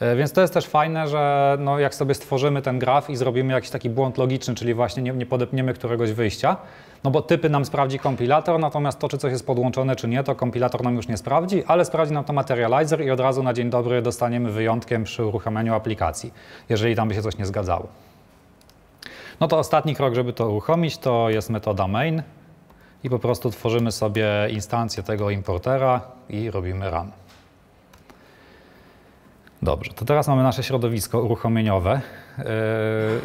E, więc to jest też fajne, że no jak sobie stworzymy ten graf i zrobimy jakiś taki błąd logiczny, czyli właśnie nie, nie podepniemy któregoś wyjścia, no bo typy nam sprawdzi kompilator, natomiast to, czy coś jest podłączone, czy nie, to kompilator nam już nie sprawdzi, ale sprawdzi nam to Materializer i od razu na dzień dobry dostaniemy wyjątkiem przy uruchamianiu aplikacji, jeżeli tam by się coś nie zgadzało. No to ostatni krok, żeby to uruchomić, to jest metoda main i po prostu tworzymy sobie instancję tego importera i robimy run. Dobrze, to teraz mamy nasze środowisko uruchomieniowe yy,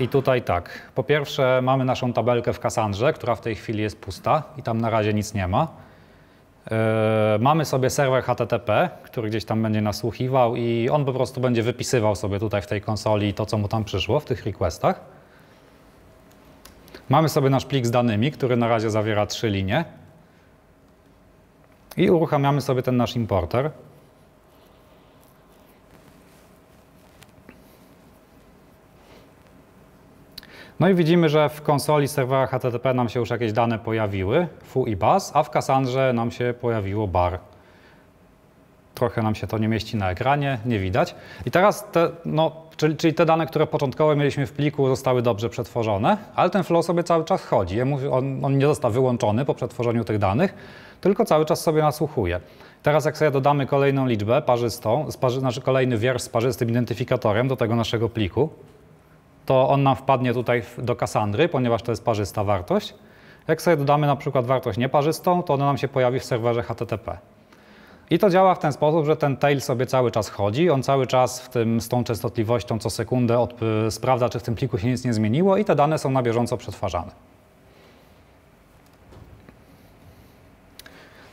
i tutaj tak, po pierwsze mamy naszą tabelkę w Cassandrze, która w tej chwili jest pusta i tam na razie nic nie ma. Yy, mamy sobie serwer HTTP, który gdzieś tam będzie nasłuchiwał i on po prostu będzie wypisywał sobie tutaj w tej konsoli to, co mu tam przyszło w tych requestach. Mamy sobie nasz plik z danymi, który na razie zawiera trzy linie i uruchamiamy sobie ten nasz importer. No i widzimy, że w konsoli serwera HTTP nam się już jakieś dane pojawiły, foo i bus, a w Cassandrze nam się pojawiło bar. Trochę nam się to nie mieści na ekranie, nie widać. I teraz te, no, czyli, czyli te dane, które początkowo mieliśmy w pliku, zostały dobrze przetworzone, ale ten flow sobie cały czas chodzi. On, on nie został wyłączony po przetworzeniu tych danych, tylko cały czas sobie nasłuchuje. Teraz jak sobie dodamy kolejną liczbę parzystą, parzy, znaczy kolejny wiersz z parzystym identyfikatorem do tego naszego pliku, to on nam wpadnie tutaj do Cassandry, ponieważ to jest parzysta wartość. Jak sobie dodamy na przykład wartość nieparzystą, to ona nam się pojawi w serwerze HTTP. I to działa w ten sposób, że ten tail sobie cały czas chodzi, on cały czas w tym, z tą częstotliwością co sekundę od, sprawdza, czy w tym pliku się nic nie zmieniło i te dane są na bieżąco przetwarzane.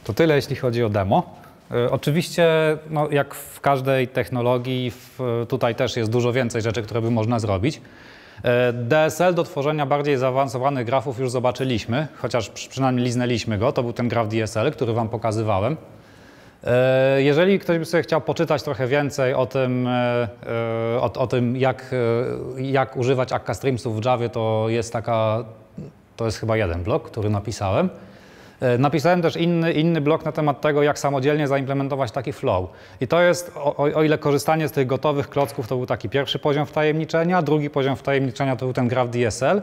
To tyle, jeśli chodzi o demo. E, oczywiście, no, jak w każdej technologii, w, tutaj też jest dużo więcej rzeczy, które by można zrobić. E, DSL do tworzenia bardziej zaawansowanych grafów już zobaczyliśmy, chociaż przynajmniej liznęliśmy go. To był ten graf DSL, który Wam pokazywałem. E, jeżeli ktoś by sobie chciał poczytać trochę więcej o tym, o, o tym jak, jak używać akka streamsów w Javie, to jest taka, to jest chyba jeden blog, który napisałem. E, napisałem też inny, inny blog na temat tego, jak samodzielnie zaimplementować taki flow. I to jest, o, o, ile korzystanie z tych gotowych klocków to był taki pierwszy poziom wtajemniczenia, drugi poziom wtajemniczenia to był ten graf DSL,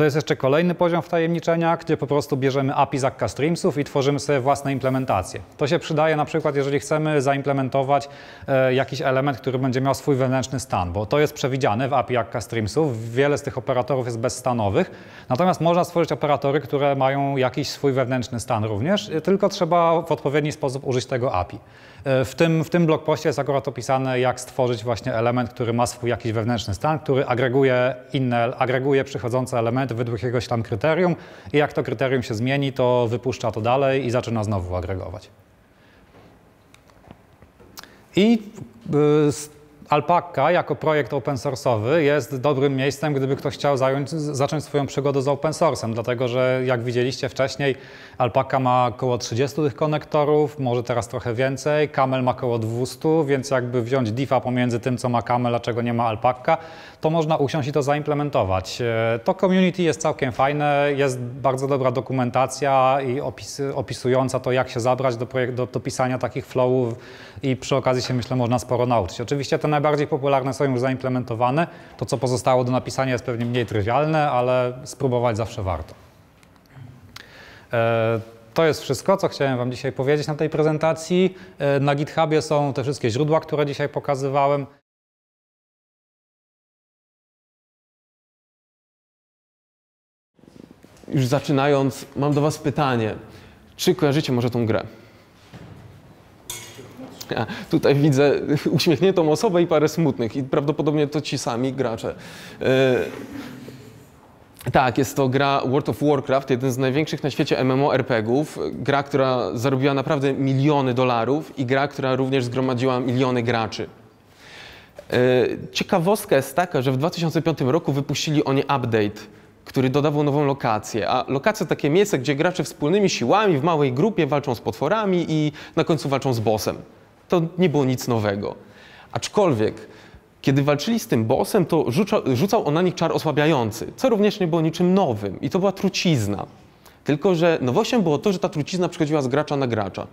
to jest jeszcze kolejny poziom wtajemniczenia, gdzie po prostu bierzemy API z Akka Streamsów i tworzymy sobie własne implementacje. To się przydaje na przykład, jeżeli chcemy zaimplementować e, jakiś element, który będzie miał swój wewnętrzny stan, bo to jest przewidziane w API Akka Streamsów. Wiele z tych operatorów jest bezstanowych, natomiast można stworzyć operatory, które mają jakiś swój wewnętrzny stan również, tylko trzeba w odpowiedni sposób użyć tego API. E, w tym, w tym blogpoście jest akurat opisane, jak stworzyć właśnie element, który ma swój jakiś wewnętrzny stan, który agreguje inne, agreguje przychodzące elementy według jakiegoś tam kryterium i jak to kryterium się zmieni, to wypuszcza to dalej i zaczyna znowu agregować. I y, Alpaca jako projekt open source'owy jest dobrym miejscem, gdyby ktoś chciał zająć, zacząć swoją przygodę z open source'em, dlatego że jak widzieliście wcześniej, Alpaca ma około 30 tych konektorów, może teraz trochę więcej, Camel ma około 200, więc jakby wziąć diffa pomiędzy tym, co ma Camel, a czego nie ma Alpaca, to można usiąść i to zaimplementować. E, to community jest całkiem fajne, jest bardzo dobra dokumentacja i opis, opisująca to, jak się zabrać do, projekt, do, do pisania takich flowów i przy okazji się myślę można sporo nauczyć. Oczywiście te najbardziej popularne są już zaimplementowane, to co pozostało do napisania jest pewnie mniej trywialne, ale spróbować zawsze warto. E, to jest wszystko, co chciałem Wam dzisiaj powiedzieć na tej prezentacji. E, na GitHubie są te wszystkie źródła, które dzisiaj pokazywałem. Już zaczynając, mam do Was pytanie. Czy kojarzycie może tą grę? Ja tutaj widzę uśmiechniętą osobę i parę smutnych i prawdopodobnie to ci sami gracze. Yy, tak, jest to gra World of Warcraft, jeden z największych na świecie MMORPGów. Gra, która zarobiła naprawdę miliony dolarów i gra, która również zgromadziła miliony graczy. Yy, ciekawostka jest taka, że w 2005 roku wypuścili oni update który dodawał nową lokację. A lokacja to takie miejsce, gdzie gracze wspólnymi siłami w małej grupie walczą z potworami i na końcu walczą z bossem. To nie było nic nowego. Aczkolwiek, kiedy walczyli z tym bossem, to rzucał, rzucał on na nich czar osłabiający, co również nie było niczym nowym. I to była trucizna. Tylko, że nowością było to, że ta trucizna przechodziła z gracza na gracza.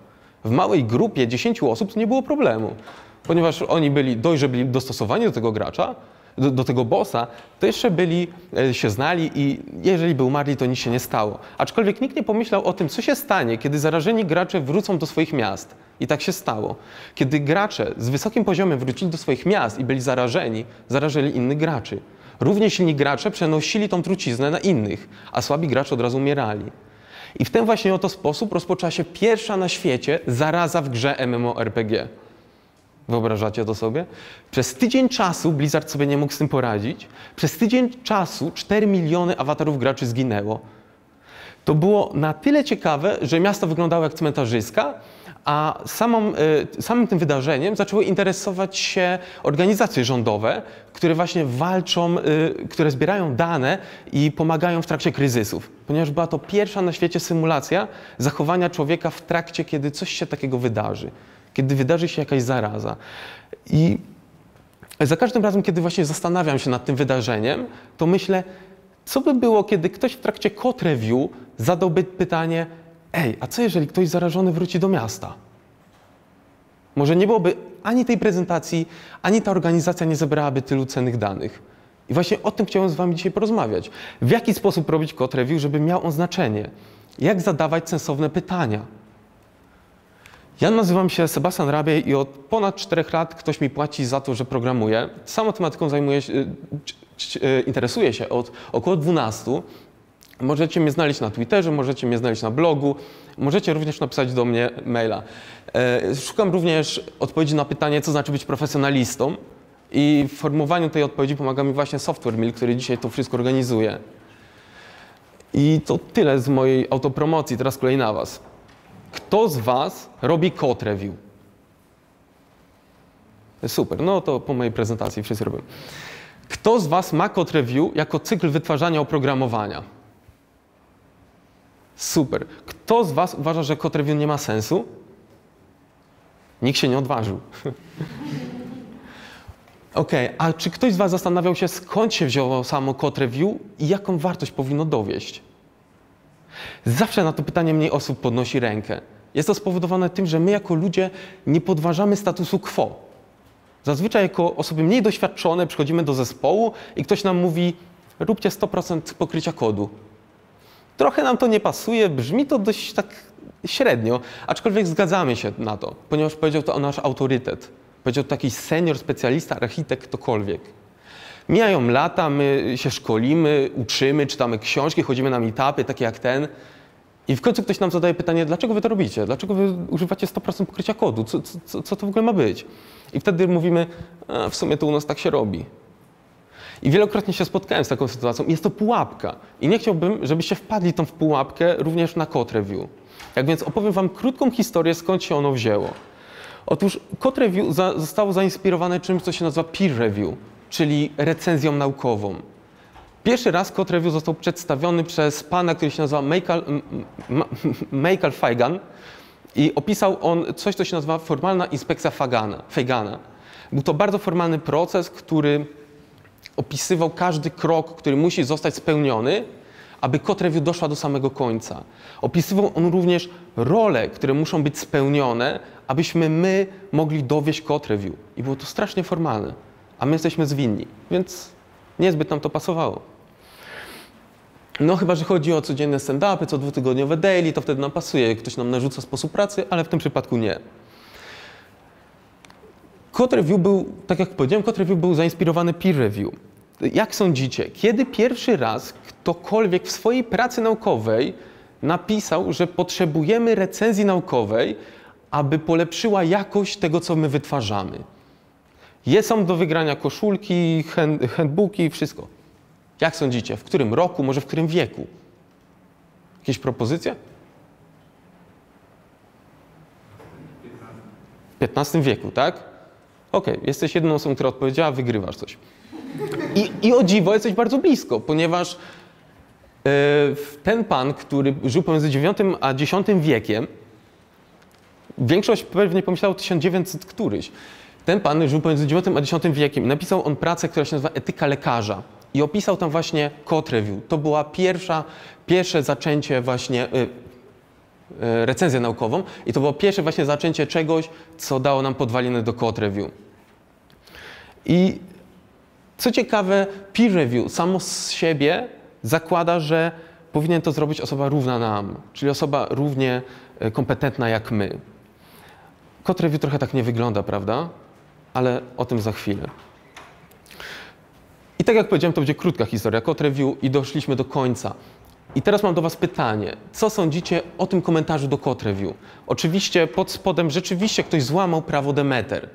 W małej grupie 10 osób nie było problemu, ponieważ oni byli dość, że byli dostosowani do tego gracza, do, do, tego bossa, to jeszcze byli, e, się znali i jeżeli by umarli, to nic się nie stało. Aczkolwiek nikt nie pomyślał o tym, co się stanie, kiedy zarażeni gracze wrócą do swoich miast. I tak się stało. Kiedy gracze z wysokim poziomem wrócili do swoich miast i byli zarażeni, zarażyli innych graczy. Równie silni gracze przenosili tą truciznę na innych, a słabi gracze od razu umierali. I w ten właśnie oto sposób rozpoczęła się pierwsza na świecie zaraza w grze MMORPG. Wyobrażacie to sobie? Przez tydzień czasu Blizzard sobie nie mógł z tym poradzić. Przez tydzień czasu 4 miliony awatarów graczy zginęło. To było na tyle ciekawe, że miasto wyglądało jak cmentarzyska, a samą, y, samym tym wydarzeniem zaczęły interesować się organizacje rządowe, które właśnie walczą, y, które zbierają dane i pomagają w trakcie kryzysów. Ponieważ była to pierwsza na świecie symulacja zachowania człowieka w trakcie, kiedy coś się takiego wydarzy kiedy wydarzy się jakaś zaraza. I za każdym razem, kiedy właśnie zastanawiam się nad tym wydarzeniem, to myślę, co by było, kiedy ktoś w trakcie code review zadałby pytanie, ej, a co jeżeli ktoś zarażony wróci do miasta? Może nie byłoby ani tej prezentacji, ani ta organizacja nie zebrałaby tylu cennych danych. I właśnie o tym chciałem z Wami dzisiaj porozmawiać. W jaki sposób robić code review, żeby miał on znaczenie? Jak zadawać sensowne pytania? Ja nazywam się Sebastian Rabie i od ponad 4 lat ktoś mi płaci za to, że programuję. Samą tematyką zajmuję się, e, interesuję się od około 12. Możecie mnie znaleźć na Twitterze, możecie mnie znaleźć na blogu, możecie również napisać do mnie maila. E, szukam również odpowiedzi na pytanie, co znaczy być profesjonalistą i w formowaniu tej odpowiedzi pomaga mi właśnie Software Mill, który dzisiaj to wszystko organizuje. I to tyle z mojej autopromocji, teraz kolej na Was. Kto z Was robi code review? Super, no to po mojej prezentacji wszyscy robią. Kto z Was ma code review jako cykl wytwarzania oprogramowania? Super. Kto z Was uważa, że code review nie ma sensu? Nikt się nie odważył. OK, a czy ktoś z Was zastanawiał się, skąd się wzięło samo code review i jaką wartość powinno dowieść? Zawsze na to pytanie mniej osób podnosi rękę. Jest to spowodowane tym, że my jako ludzie nie podważamy statusu quo. Zazwyczaj jako osoby mniej doświadczone przychodzimy do zespołu i ktoś nam mówi róbcie 100% pokrycia kodu. Trochę nam to nie pasuje, brzmi to dość tak średnio, aczkolwiek zgadzamy się na to, ponieważ powiedział to nasz autorytet. Powiedział to jakiś senior, specjalista, architekt, ktokolwiek. Mijają lata, my się szkolimy, uczymy, czytamy książki, chodzimy na meetupy, takie jak ten. I w końcu ktoś nam zadaje pytanie, dlaczego wy to robicie? Dlaczego wy używacie 100% pokrycia kodu? Co, co, co, to w ogóle ma być? I wtedy mówimy, w sumie to u nas tak się robi. I wielokrotnie się spotkałem z taką sytuacją. Jest to pułapka. I nie chciałbym, żebyście wpadli tą w pułapkę również na code review. Jak więc opowiem wam krótką historię, skąd się ono wzięło. Otóż code review za, zostało zainspirowane czymś, co się nazywa peer review czyli recenzją naukową. Pierwszy raz Code Review został przedstawiony przez pana, który się nazywa Michael, Michael i opisał on coś, co się nazywa formalna inspekcja Fagana, Feigana. Był to bardzo formalny proces, który opisywał każdy krok, który musi zostać spełniony, aby Code Review doszła do samego końca. Opisywał on również role, które muszą być spełnione, abyśmy my mogli dowieść Code Review. I było to strasznie formalne a my jesteśmy zwinni, więc niezbyt nam to pasowało. No chyba, że chodzi o codzienne stand-upy, co dwutygodniowe daily, to wtedy nam pasuje, ktoś nam narzuca sposób pracy, ale w tym przypadku nie. Code Review był, tak jak powiedziałem, Code Review był zainspirowany peer review. Jak sądzicie, kiedy pierwszy raz ktokolwiek w swojej pracy naukowej napisał, że potrzebujemy recenzji naukowej, aby polepszyła jakość tego, co my wytwarzamy? Jest są do wygrania koszulki, hand, handbooki, wszystko. Jak sądzicie, w którym roku, może w którym wieku? Jakieś propozycje? W XV wieku, tak? Okej, okay. jesteś jedną osobą, która odpowiedziała, wygrywasz coś. I, I o dziwo jesteś bardzo blisko, ponieważ ten pan, który żył pomiędzy IX a X wiekiem, większość pewnie pomyślała 1900 któryś. Ten pan żył pomiędzy IX a X wiekiem napisał on pracę, która się nazywa Etyka lekarza. I opisał tam właśnie code review. To była pierwsza, pierwsze zaczęcie właśnie y, y, recenzję naukową i to było pierwsze właśnie zaczęcie czegoś, co dało nam podwaliny do code review. I co ciekawe, peer review samo z siebie zakłada, że powinien to zrobić osoba równa nam, czyli osoba równie y, kompetentna jak my. Code review trochę tak nie wygląda, prawda? Ale o tym za chwilę. I tak jak powiedziałem, to będzie krótka historia, code review i doszliśmy do końca. I teraz mam do Was pytanie. Co sądzicie o tym komentarzu do code review? Oczywiście pod spodem rzeczywiście ktoś złamał prawo Demeter.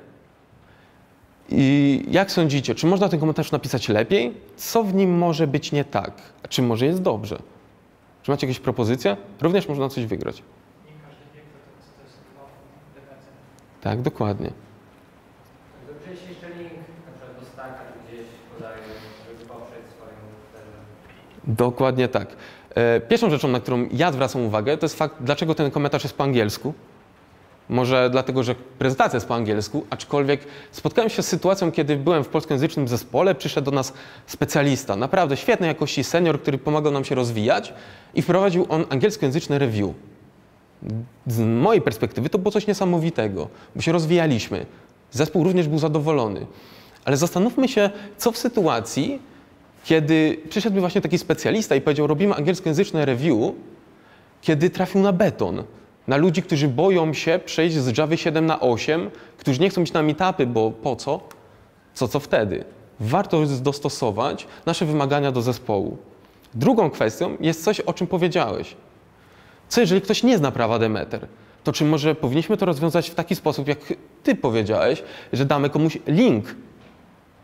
I jak sądzicie, czy można ten komentarz napisać lepiej? Co w nim może być nie tak? A czy może jest dobrze? Czy macie jakieś propozycje? Również można coś wygrać. Tak, dokładnie. Dobrze, jeśli jeszcze link na przykład do staka czy gdzieś podaję, żeby poprzeć swoją tezę. Dokładnie tak. E, Pierwszą rzeczą, na którą ja zwracam uwagę, to jest fakt, dlaczego ten komentarz jest po angielsku. Może dlatego, że prezentacja jest po angielsku, aczkolwiek spotkałem się z sytuacją, kiedy byłem w polskojęzycznym zespole, przyszedł do nas specjalista, naprawdę świetnej jakości senior, który pomagał nam się rozwijać i wprowadził on angielskojęzyczne review. Z mojej perspektywy to było coś niesamowitego, bo się rozwijaliśmy. Zespół również był zadowolony. Ale zastanówmy się, co w sytuacji, kiedy przyszedł mi właśnie taki specjalista i powiedział, robimy angielskojęzyczne review, kiedy trafił na beton. Na ludzi, którzy boją się przejść z Java 7 na 8, którzy nie chcą iść na meetupy, bo po co? Co co wtedy? Warto dostosować nasze wymagania do zespołu. Drugą kwestią jest coś, o czym powiedziałeś. Co jeżeli ktoś nie zna prawa Demeter? To czy może powinniśmy to rozwiązać w taki sposób, jak ty powiedziałeś, że damy komuś link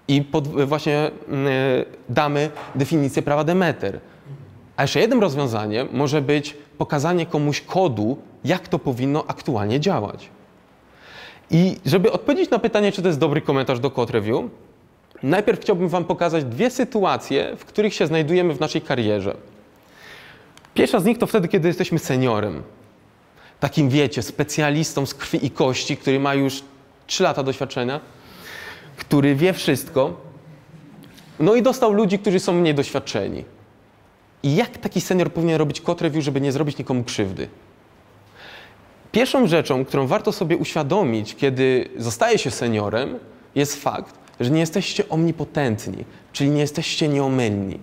i pod, właśnie mm, damy definicję prawa Demeter. A jeszcze jednym rozwiązaniem może być pokazanie komuś kodu, jak to powinno aktualnie działać. I żeby odpowiedzieć na pytanie, czy to jest dobry komentarz do code review, najpierw chciałbym Wam pokazać dwie sytuacje, w których się znajdujemy w naszej karierze. Pierwsza z nich to wtedy, kiedy jesteśmy seniorem. Takim, wiecie, specjalistą z krwi i kości, który ma już 3 lata doświadczenia, który wie wszystko. No i dostał ludzi, którzy są mniej doświadczeni. I jak taki senior powinien robić code review, żeby nie zrobić nikomu krzywdy? Pierwszą rzeczą, którą warto sobie uświadomić, kiedy zostaje się seniorem, jest fakt, że nie jesteście omnipotentni, czyli nie jesteście nieomylni.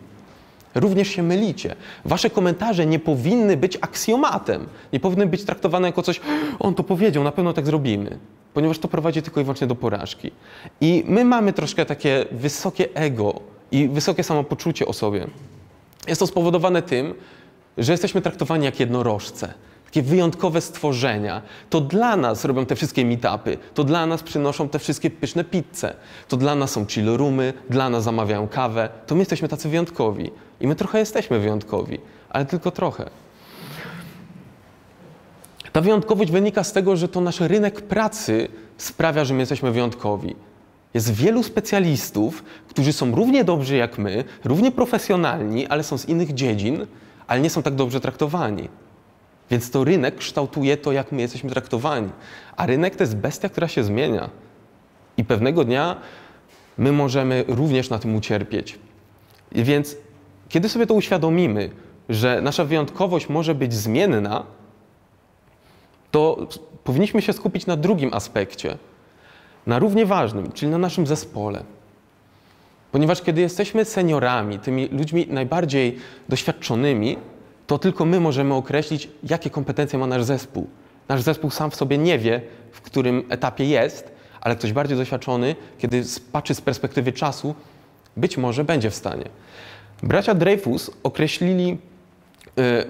Również się mylicie. Wasze komentarze nie powinny być aksjomatem, nie powinny być traktowane jako coś, on to powiedział, na pewno tak zrobimy, ponieważ to prowadzi tylko i wyłącznie do porażki. I my mamy troszkę takie wysokie ego i wysokie samopoczucie o sobie. Jest to spowodowane tym, że jesteśmy traktowani jak jednorożce, takie wyjątkowe stworzenia. To dla nas robią te wszystkie meetupy, to dla nas przynoszą te wszystkie pyszne pizze, to dla nas są chill roomy, dla nas zamawiają kawę. To my jesteśmy tacy wyjątkowi. I my trochę jesteśmy wyjątkowi, ale tylko trochę. Ta wyjątkowość wynika z tego, że to nasz rynek pracy sprawia, że my jesteśmy wyjątkowi. Jest wielu specjalistów, którzy są równie dobrzy jak my, równie profesjonalni, ale są z innych dziedzin, ale nie są tak dobrze traktowani. Więc to rynek kształtuje to, jak my jesteśmy traktowani. A rynek to jest bestia, która się zmienia. I pewnego dnia my możemy również na tym ucierpieć. Więc kiedy sobie to uświadomimy, że nasza wyjątkowość może być zmienna, to powinniśmy się skupić na drugim aspekcie, na równie ważnym, czyli na naszym zespole. Ponieważ kiedy jesteśmy seniorami, tymi ludźmi najbardziej doświadczonymi, to tylko my możemy określić, jakie kompetencje ma nasz zespół. Nasz zespół sam w sobie nie wie, w którym etapie jest, ale ktoś bardziej doświadczony, kiedy patrzy z perspektywy czasu, być może będzie w stanie. Bracia Dreyfus określili y,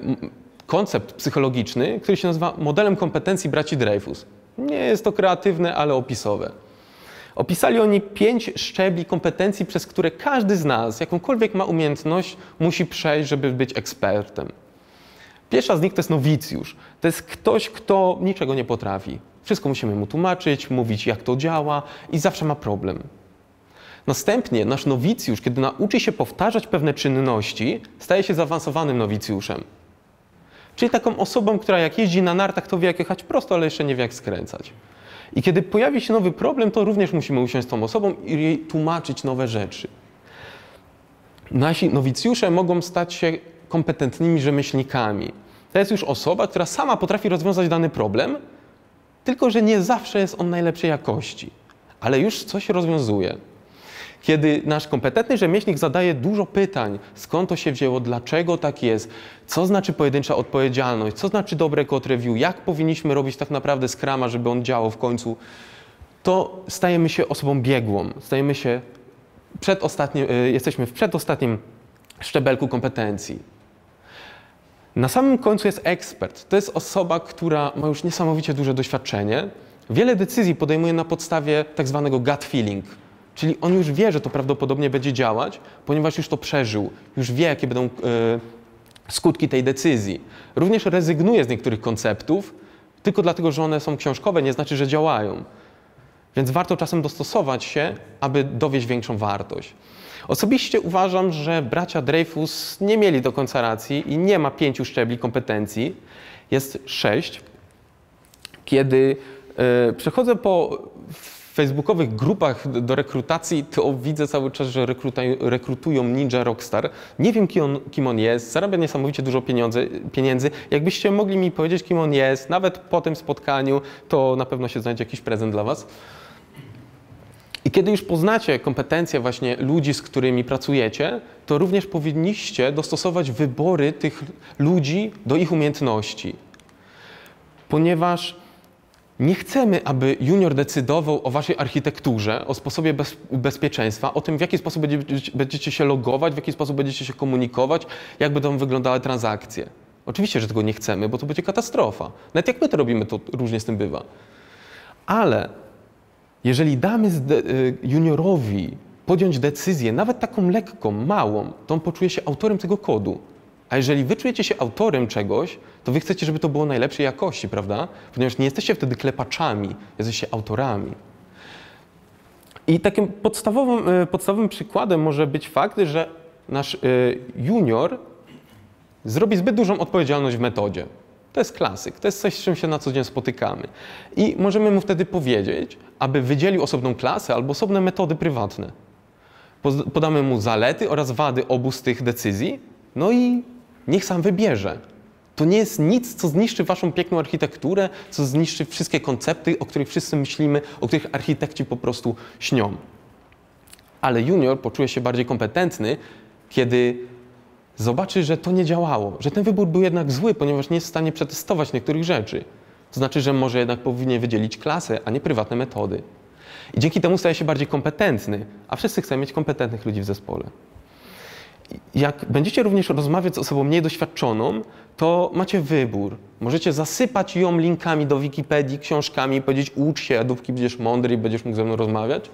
koncept psychologiczny, który się nazywa modelem kompetencji braci Dreyfus. Nie jest to kreatywne, ale opisowe. Opisali oni pięć szczebli kompetencji, przez które każdy z nas, jakąkolwiek ma umiejętność, musi przejść, żeby być ekspertem. Pierwsza z nich to jest nowicjusz. To jest ktoś, kto niczego nie potrafi. Wszystko musimy mu tłumaczyć, mówić, jak to działa i zawsze ma problem. Następnie nasz nowicjusz, kiedy nauczy się powtarzać pewne czynności, staje się zaawansowanym nowicjuszem. Czyli taką osobą, która jak jeździ na nartach, to wie jak jechać prosto, ale jeszcze nie wie jak skręcać. I kiedy pojawi się nowy problem, to również musimy usiąść z tą osobą i jej tłumaczyć nowe rzeczy. Nasi nowicjusze mogą stać się kompetentnymi rzemieślnikami. To jest już osoba, która sama potrafi rozwiązać dany problem, tylko że nie zawsze jest on najlepszej jakości, ale już coś rozwiązuje. Kiedy nasz kompetentny rzemieślnik zadaje dużo pytań, skąd to się wzięło, dlaczego tak jest, co znaczy pojedyncza odpowiedzialność, co znaczy dobre code review, jak powinniśmy robić tak naprawdę skrama, żeby on działał w końcu, to stajemy się osobą biegłą, stajemy się przedostatnim, y, jesteśmy w przedostatnim szczebelku kompetencji. Na samym końcu jest ekspert. To jest osoba, która ma już niesamowicie duże doświadczenie. Wiele decyzji podejmuje na podstawie tak zwanego gut feeling, czyli on już wie, że to prawdopodobnie będzie działać, ponieważ już to przeżył, już wie, jakie będą e, skutki tej decyzji. Również rezygnuje z niektórych konceptów, tylko dlatego, że one są książkowe, nie znaczy, że działają. Więc warto czasem dostosować się, aby dowieść większą wartość. Osobiście uważam, że bracia Dreyfus nie mieli do końca racji i nie ma pięciu szczebli kompetencji, jest sześć. Kiedy e, przechodzę po facebookowych grupach do rekrutacji, to widzę cały czas, że rekrutują Ninja Rockstar. Nie wiem, kim on, kim on jest, zarabia niesamowicie dużo pieniądze, pieniędzy. Jakbyście mogli mi powiedzieć, kim on jest, nawet po tym spotkaniu, to na pewno się znajdzie jakiś prezent dla Was. I kiedy już poznacie kompetencje właśnie ludzi, z którymi pracujecie, to również powinniście dostosować wybory tych ludzi do ich umiejętności. Ponieważ nie chcemy, aby junior decydował o waszej architekturze, o sposobie bez, bezpieczeństwa, o tym, w jaki sposób będziecie, będziecie się logować, w jaki sposób będziecie się komunikować, jak będą wyglądały transakcje. Oczywiście, że tego nie chcemy, bo to będzie katastrofa. Nawet jak my to robimy, to różnie z tym bywa. Ale jeżeli damy y, juniorowi podjąć decyzję, nawet taką lekką, małą, to on poczuje się autorem tego kodu. A jeżeli wy czujecie się autorem czegoś, to wy chcecie, żeby to było najlepszej jakości, prawda? Ponieważ nie jesteście wtedy klepaczami, jesteście autorami. I takim podstawowym, y, podstawowym przykładem może być fakt, że nasz y, junior zrobi zbyt dużą odpowiedzialność w metodzie. To jest klasyk, to jest coś, z czym się na co dzień spotykamy. I możemy mu wtedy powiedzieć, aby wydzielił osobną klasę albo osobne metody prywatne. Podamy mu zalety oraz wady obu z tych decyzji, no i niech sam wybierze. To nie jest nic, co zniszczy waszą piękną architekturę, co zniszczy wszystkie koncepty, o których wszyscy myślimy, o których architekci po prostu śnią. Ale junior poczuje się bardziej kompetentny, kiedy zobaczy, że to nie działało, że ten wybór był jednak zły, ponieważ nie jest w stanie przetestować niektórych rzeczy. To znaczy, że może jednak powinien wydzielić klasę, a nie prywatne metody. I dzięki temu staje się bardziej kompetentny, a wszyscy chcemy mieć kompetentnych ludzi w zespole. Jak będziecie również rozmawiać z osobą mniej doświadczoną, to macie wybór. Możecie zasypać ją linkami do Wikipedii, książkami, powiedzieć ucz się, dopóki będziesz mądry i będziesz mógł ze mną rozmawiać.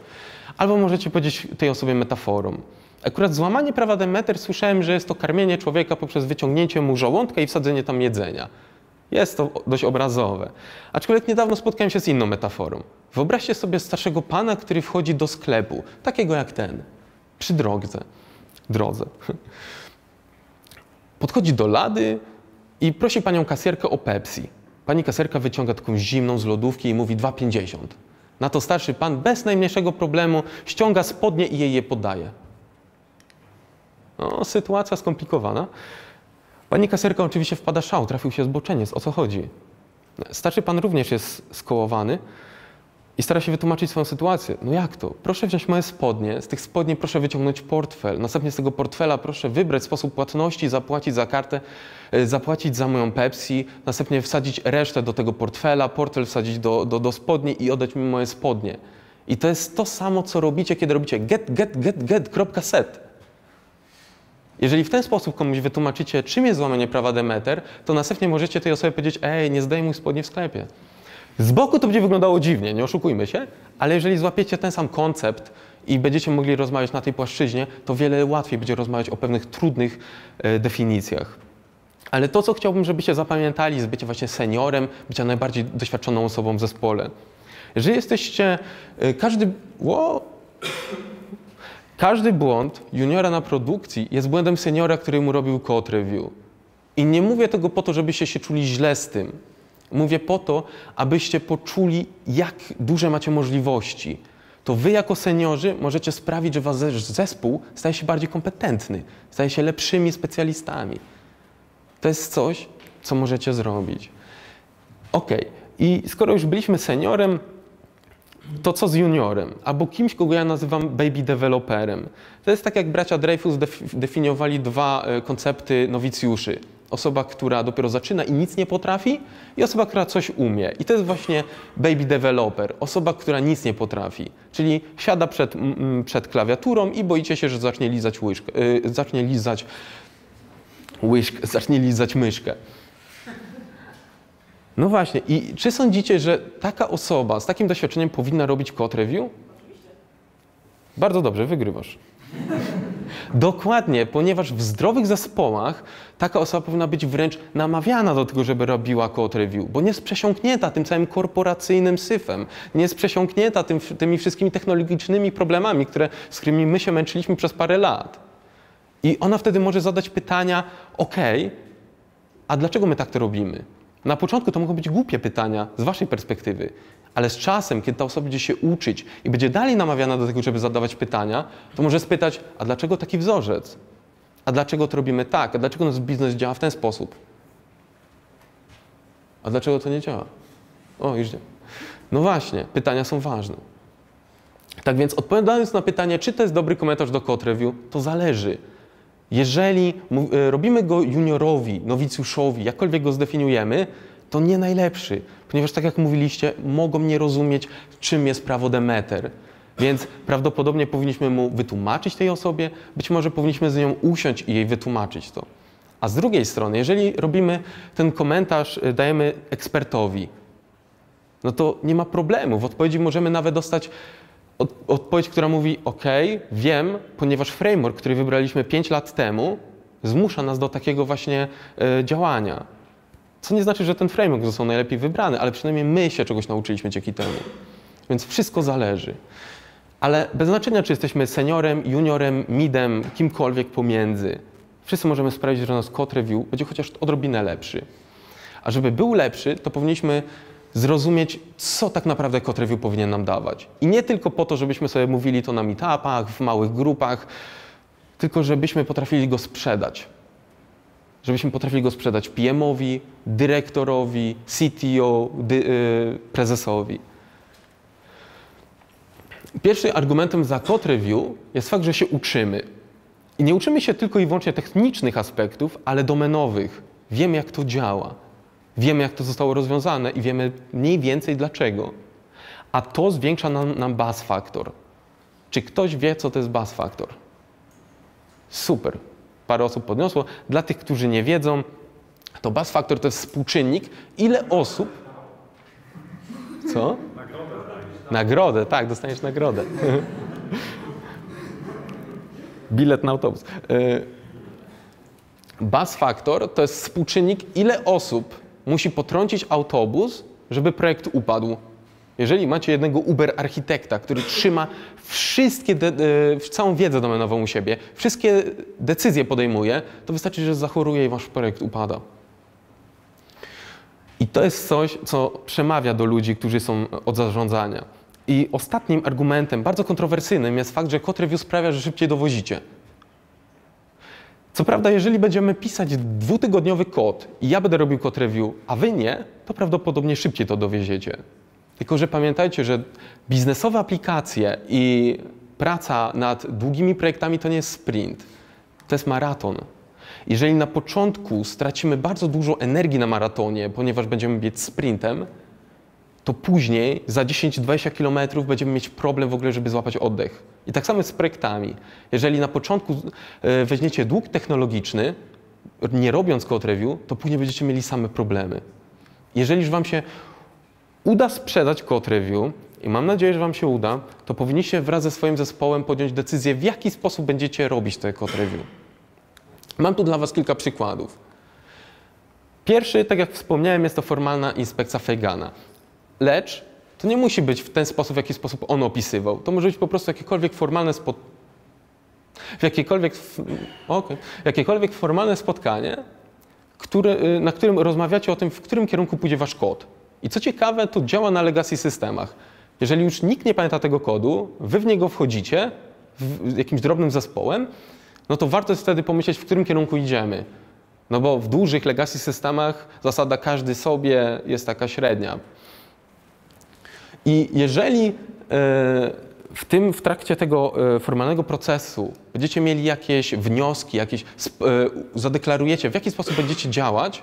Albo możecie powiedzieć tej osobie metaforą. Akurat złamanie prawa Demeter słyszałem, że jest to karmienie człowieka poprzez wyciągnięcie mu żołądka i wsadzenie tam jedzenia. Jest to dość obrazowe. Aczkolwiek niedawno spotkałem się z inną metaforą. Wyobraźcie sobie starszego pana, który wchodzi do sklepu, takiego jak ten, przy drodze. Drodze. Podchodzi do lady i prosi panią kasjerkę o Pepsi. Pani kasjerka wyciąga taką zimną z lodówki i mówi 2,50. Na to starszy pan bez najmniejszego problemu ściąga spodnie i jej je podaje. No, sytuacja skomplikowana. Pani kaserka oczywiście wpada szał, trafił się zboczeniec. O co chodzi? Starszy pan również jest skołowany i stara się wytłumaczyć swoją sytuację. No jak to? Proszę wziąć moje spodnie, z tych spodni proszę wyciągnąć portfel. Następnie z tego portfela proszę wybrać sposób płatności, zapłacić za kartę, e, zapłacić za moją Pepsi, następnie wsadzić resztę do tego portfela, portfel wsadzić do, do, do spodni i oddać mi moje spodnie. I to jest to samo, co robicie, kiedy robicie get, get, get, get, kropka set. Jeżeli w ten sposób komuś wytłumaczycie, czym jest złamanie prawa Demeter, to następnie możecie tej osobie powiedzieć, ej, nie zdejmuj spodnie w sklepie. Z boku to będzie wyglądało dziwnie, nie oszukujmy się, ale jeżeli złapiecie ten sam koncept i będziecie mogli rozmawiać na tej płaszczyźnie, to wiele łatwiej będzie rozmawiać o pewnych trudnych e, definicjach. Ale to, co chciałbym, żebyście zapamiętali z bycia właśnie seniorem, bycia najbardziej doświadczoną osobą w zespole. Jeżeli jesteście, e, każdy, wow, Każdy błąd juniora na produkcji jest błędem seniora, który mu robił code review. I nie mówię tego po to, żebyście się czuli źle z tym. Mówię po to, abyście poczuli, jak duże macie możliwości. To wy jako seniorzy możecie sprawić, że wasz zespół staje się bardziej kompetentny, staje się lepszymi specjalistami. To jest coś, co możecie zrobić. Ok, i skoro już byliśmy seniorem, to co z juniorem? Albo kimś, kogo ja nazywam baby developerem. To jest tak, jak bracia Dreyfus def- definiowali dwa e, koncepty nowicjuszy. Osoba, która dopiero zaczyna i nic nie potrafi i osoba, która coś umie. I to jest właśnie baby developer. Osoba, która nic nie potrafi. Czyli siada przed, mm, przed klawiaturą i boicie się, że zacznie lizać łyżkę, y, zacznie lizać łyżkę, zacznie lizać myszkę. No właśnie, i czy sądzicie, że taka osoba z takim doświadczeniem powinna robić code review? Bardzo dobrze, wygrywasz. Dokładnie, ponieważ w zdrowych zespołach taka osoba powinna być wręcz namawiana do tego, żeby robiła code review, bo nie jest przesiąknięta tym całym korporacyjnym syfem, nie jest przesiąknięta tym, tymi wszystkimi technologicznymi problemami, które, z którymi my się męczyliśmy przez parę lat. I ona wtedy może zadać pytania, ok, a dlaczego my tak to robimy? Na początku to mogą być głupie pytania z waszej perspektywy, ale z czasem, kiedy ta osoba będzie się uczyć i będzie dalej namawiana do tego, żeby zadawać pytania, to może spytać, a dlaczego taki wzorzec? A dlaczego to robimy tak? A dlaczego nasz biznes działa w ten sposób? A dlaczego to nie działa? O, już nie. No właśnie, pytania są ważne. Tak więc odpowiadając na pytanie, czy to jest dobry komentarz do code review, to zależy. Jeżeli e, robimy go juniorowi, nowicjuszowi, jakkolwiek go zdefiniujemy, to nie najlepszy, ponieważ tak jak mówiliście, mogą nie rozumieć, czym jest prawo Demeter. Więc prawdopodobnie powinniśmy mu wytłumaczyć tej osobie, być może powinniśmy z nią usiąść i jej wytłumaczyć to. A z drugiej strony, jeżeli robimy ten komentarz, e, dajemy ekspertowi, no to nie ma problemu. W odpowiedzi możemy nawet dostać od, odpowiedź, która mówi: OK, wiem, ponieważ framework, który wybraliśmy 5 lat temu, zmusza nas do takiego właśnie e, działania. Co nie znaczy, że ten framework został najlepiej wybrany, ale przynajmniej my się czegoś nauczyliśmy dzięki temu. Więc wszystko zależy. Ale bez znaczenia, czy jesteśmy seniorem, juniorem, midem, kimkolwiek pomiędzy, wszyscy możemy sprawić, że nasz code review będzie chociaż odrobinę lepszy. A żeby był lepszy, to powinniśmy zrozumieć, co tak naprawdę code review powinien nam dawać. I nie tylko po to, żebyśmy sobie mówili to na meetupach, w małych grupach, tylko żebyśmy potrafili go sprzedać. Żebyśmy potrafili go sprzedać PM-owi, dyrektorowi, CTO, dy, y, prezesowi. Pierwszym argumentem za code review jest fakt, że się uczymy. I nie uczymy się tylko i wyłącznie technicznych aspektów, ale domenowych. Wiemy, jak to działa. Wiemy, jak to zostało rozwiązane i wiemy mniej więcej dlaczego. A to zwiększa nam, nam buzz factor. Czy ktoś wie, co to jest buzz factor? Super. Parę osób podniosło. Dla tych, którzy nie wiedzą, to buzz factor to jest współczynnik, ile osób. Co? Nagrodę, tak, dostaniesz nagrodę. Bilet na autobus. Y, Buzz factor to jest współczynnik, ile osób musi potrącić autobus, żeby projekt upadł. Jeżeli macie jednego Uber architekta, który trzyma wszystkie, e, całą wiedzę domenową u siebie, wszystkie decyzje podejmuje, to wystarczy, że zachoruje i wasz projekt upada. I to jest coś, co przemawia do ludzi, którzy są od zarządzania. I ostatnim argumentem, bardzo kontrowersyjnym, jest fakt, że code review sprawia, że szybciej dowozicie. Co prawda, jeżeli będziemy pisać dwutygodniowy kod i ja będę robił code review, a wy nie, to prawdopodobnie szybciej to dowieziecie. Tylko, że pamiętajcie, że biznesowe aplikacje i praca nad długimi projektami to nie jest sprint, to jest maraton. Jeżeli na początku stracimy bardzo dużo energii na maratonie, ponieważ będziemy biec sprintem, to później za 10-20 km będziemy mieć problem w ogóle, żeby złapać oddech. I tak samo jest z projektami. Jeżeli na początku e, weźmiecie dług technologiczny, nie robiąc code review, to później będziecie mieli same problemy. Jeżeli już Wam się uda sprzedać code review, i mam nadzieję, że Wam się uda, to powinniście wraz ze swoim zespołem podjąć decyzję, w jaki sposób będziecie robić te code review. Mam tu dla Was kilka przykładów. Pierwszy, tak jak wspomniałem, jest to formalna inspekcja Feigana. Lecz to nie musi być w ten sposób, w jaki sposób on opisywał. To może być po prostu jakiekolwiek formalne spot... W jakiekolwiek, okej. jakiekolwiek formalne spotkanie, które, y, na którym rozmawiacie o tym, w którym kierunku pójdzie wasz kod. I co ciekawe, to działa na legacy systemach. Jeżeli już nikt nie pamięta tego kodu, wy w niego wchodzicie w jakimś drobnym zespołem, no to warto jest wtedy pomyśleć, w którym kierunku idziemy. No bo w dużych legacy systemach zasada każdy sobie jest taka średnia. I jeżeli e, w tym, w trakcie tego e, formalnego procesu będziecie mieli jakieś wnioski, jakieś, e, zadeklarujecie, w jaki sposób będziecie działać,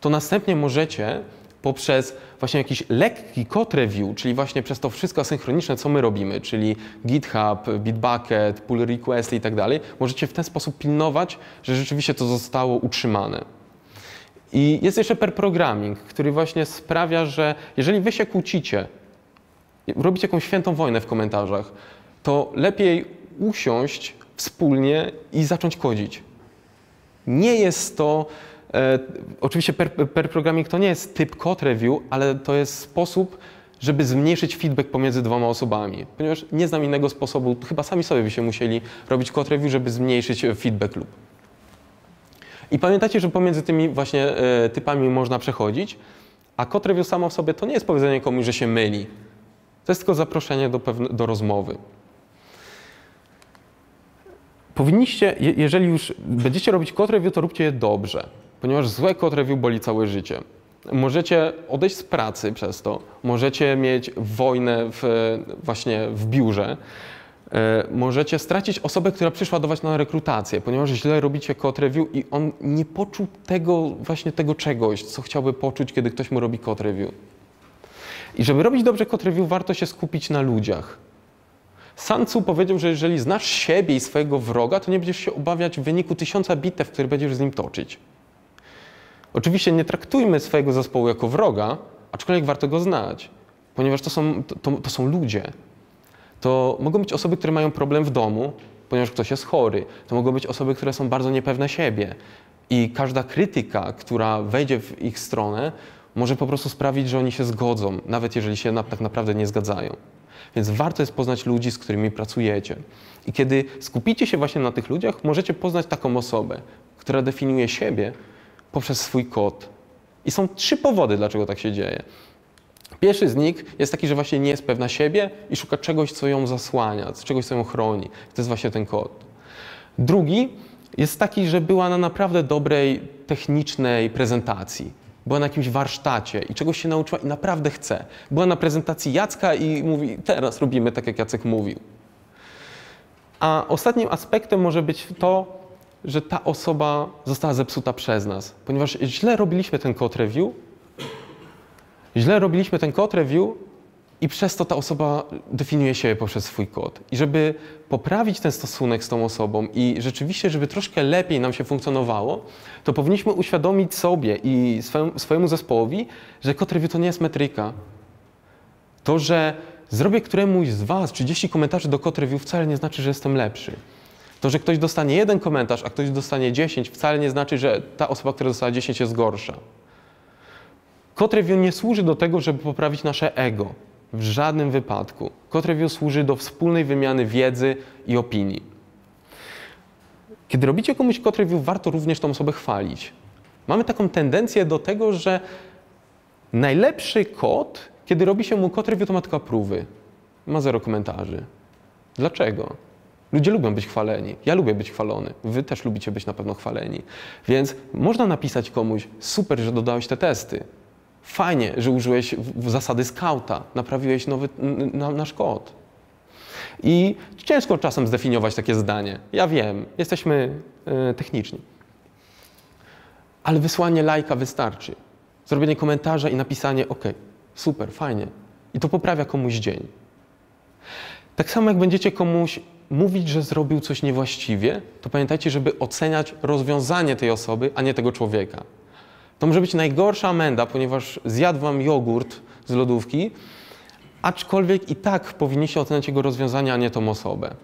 to następnie możecie poprzez właśnie jakiś lekki code review, czyli właśnie przez to wszystko asynchroniczne, co my robimy, czyli GitHub, Bitbucket, pull requesty i tak dalej, możecie w ten sposób pilnować, że rzeczywiście to zostało utrzymane. I jest jeszcze pair programming, który właśnie sprawia, że jeżeli wy się kłócicie, robicie jakąś świętą wojnę w komentarzach, to lepiej usiąść wspólnie i zacząć kodzić. Nie jest to, e, oczywiście per, per programming to nie jest typ code review, ale to jest sposób, żeby zmniejszyć feedback pomiędzy dwoma osobami. Ponieważ nie znam innego sposobu, chyba sami sobie byście musieli robić code review, żeby zmniejszyć e, feedback loop. I pamiętajcie, że pomiędzy tymi właśnie e, typami można przechodzić, a code review samo w sobie to nie jest powiedzenie komuś, że się myli. To jest tylko zaproszenie do, do rozmowy. Powinniście, je- jeżeli już będziecie robić code review, to róbcie je dobrze, ponieważ złe code review boli całe życie. Możecie odejść z pracy przez to, możecie mieć wojnę w, właśnie w biurze, E, możecie stracić osobę, która przyszła do Was na rekrutację, ponieważ źle robicie code review i on nie poczuł tego, właśnie tego czegoś, co chciałby poczuć, kiedy ktoś mu robi code review. I żeby robić dobrze code review, warto się skupić na ludziach. Sun Tzu powiedział, że jeżeli znasz siebie i swojego wroga, to nie będziesz się obawiać wyniku tysiąca bitew, które będziesz z nim toczyć. Oczywiście nie traktujmy swojego zespołu jako wroga, aczkolwiek warto go znać, ponieważ to są, to, to są ludzie. To mogą być osoby, które mają problem w domu, ponieważ ktoś jest chory. To mogą być osoby, które są bardzo niepewne siebie. I każda krytyka, która wejdzie w ich stronę, może po prostu sprawić, że oni się zgodzą, nawet jeżeli się na, tak naprawdę nie zgadzają. Więc warto jest poznać ludzi, z którymi pracujecie. I kiedy skupicie się właśnie na tych ludziach, możecie poznać taką osobę, która definiuje siebie poprzez swój kod. I są trzy powody, dlaczego tak się dzieje. Pierwszy z nich jest taki, że właśnie nie jest pewna siebie i szuka czegoś, co ją zasłania, czegoś, co ją chroni. To jest właśnie ten kod. Drugi jest taki, że była na naprawdę dobrej technicznej prezentacji. Była na jakimś warsztacie i czegoś się nauczyła i naprawdę chce. Była na prezentacji Jacka i mówi, teraz robimy tak, jak Jacek mówił. A ostatnim aspektem może być to, że ta osoba została zepsuta przez nas, ponieważ źle robiliśmy ten code review, źle robiliśmy ten code review i przez to ta osoba definiuje siebie poprzez swój kod. I żeby poprawić ten stosunek z tą osobą i rzeczywiście, żeby troszkę lepiej nam się funkcjonowało, to powinniśmy uświadomić sobie i swojemu, zespołowi, że code review to nie jest metryka. To, że zrobię któremuś z Was 30 komentarzy do code review wcale nie znaczy, że jestem lepszy. To, że ktoś dostanie jeden komentarz, a ktoś dostanie 10, wcale nie znaczy, że ta osoba, która dostała 10 jest gorsza. Code review nie służy do tego, żeby poprawić nasze ego. W żadnym wypadku. Code review służy do wspólnej wymiany wiedzy i opinii. Kiedy robicie komuś code review, warto również tą osobę chwalić. Mamy taką tendencję do tego, że najlepszy kod, kiedy robi się mu code review, to ma tylko aprówy. Ma zero komentarzy. Dlaczego? Ludzie lubią być chwaleni. Ja lubię być chwalony. Wy też lubicie być na pewno chwaleni. Więc można napisać komuś, super, że dodałeś te testy. Fajnie, że użyłeś zasady skauta, naprawiłeś nowy, nasz kod. I ciężko czasem zdefiniować takie zdanie. Ja wiem, jesteśmy e, techniczni. Ale wysłanie lajka wystarczy. Zrobienie komentarza i napisanie OK, super, fajnie. I to poprawia komuś dzień. Tak samo jak będziecie komuś mówić, że zrobił coś niewłaściwie, to pamiętajcie, żeby oceniać rozwiązanie tej osoby, a nie tego człowieka. To może być najgorsza amenda, ponieważ zjadł wam jogurt z lodówki, aczkolwiek i tak powinniście oceniać jego rozwiązanie, a nie tą osobę.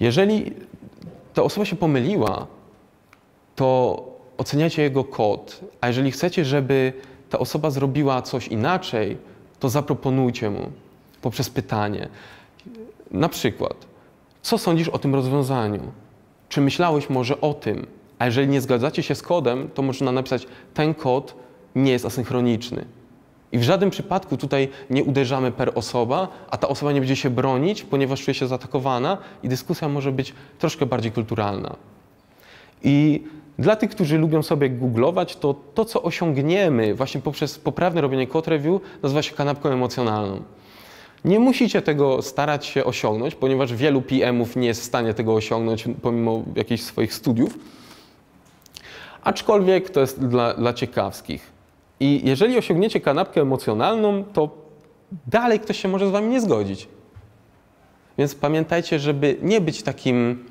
Jeżeli ta osoba się pomyliła, to oceniacie jego kod, a jeżeli chcecie, żeby ta osoba zrobiła coś inaczej, to zaproponujcie mu poprzez pytanie. Na przykład, Co sądzisz o tym rozwiązaniu? Czy myślałeś może o tym? A jeżeli nie zgadzacie się z kodem, to można napisać, ten kod nie jest asynchroniczny. I w żadnym przypadku tutaj nie uderzamy per osoba, a ta osoba nie będzie się bronić, ponieważ czuje się zaatakowana i dyskusja może być troszkę bardziej kulturalna. I dla tych, którzy lubią sobie googlować, to to, co osiągniemy właśnie poprzez poprawne robienie code review, nazywa się kanapką emocjonalną. Nie musicie tego starać się osiągnąć, ponieważ wielu PM-ów nie jest w stanie tego osiągnąć pomimo jakichś swoich studiów. Aczkolwiek to jest dla, dla ciekawskich. I jeżeli osiągniecie kanapkę emocjonalną, to dalej ktoś się może z wami nie zgodzić. Więc pamiętajcie, żeby nie być takim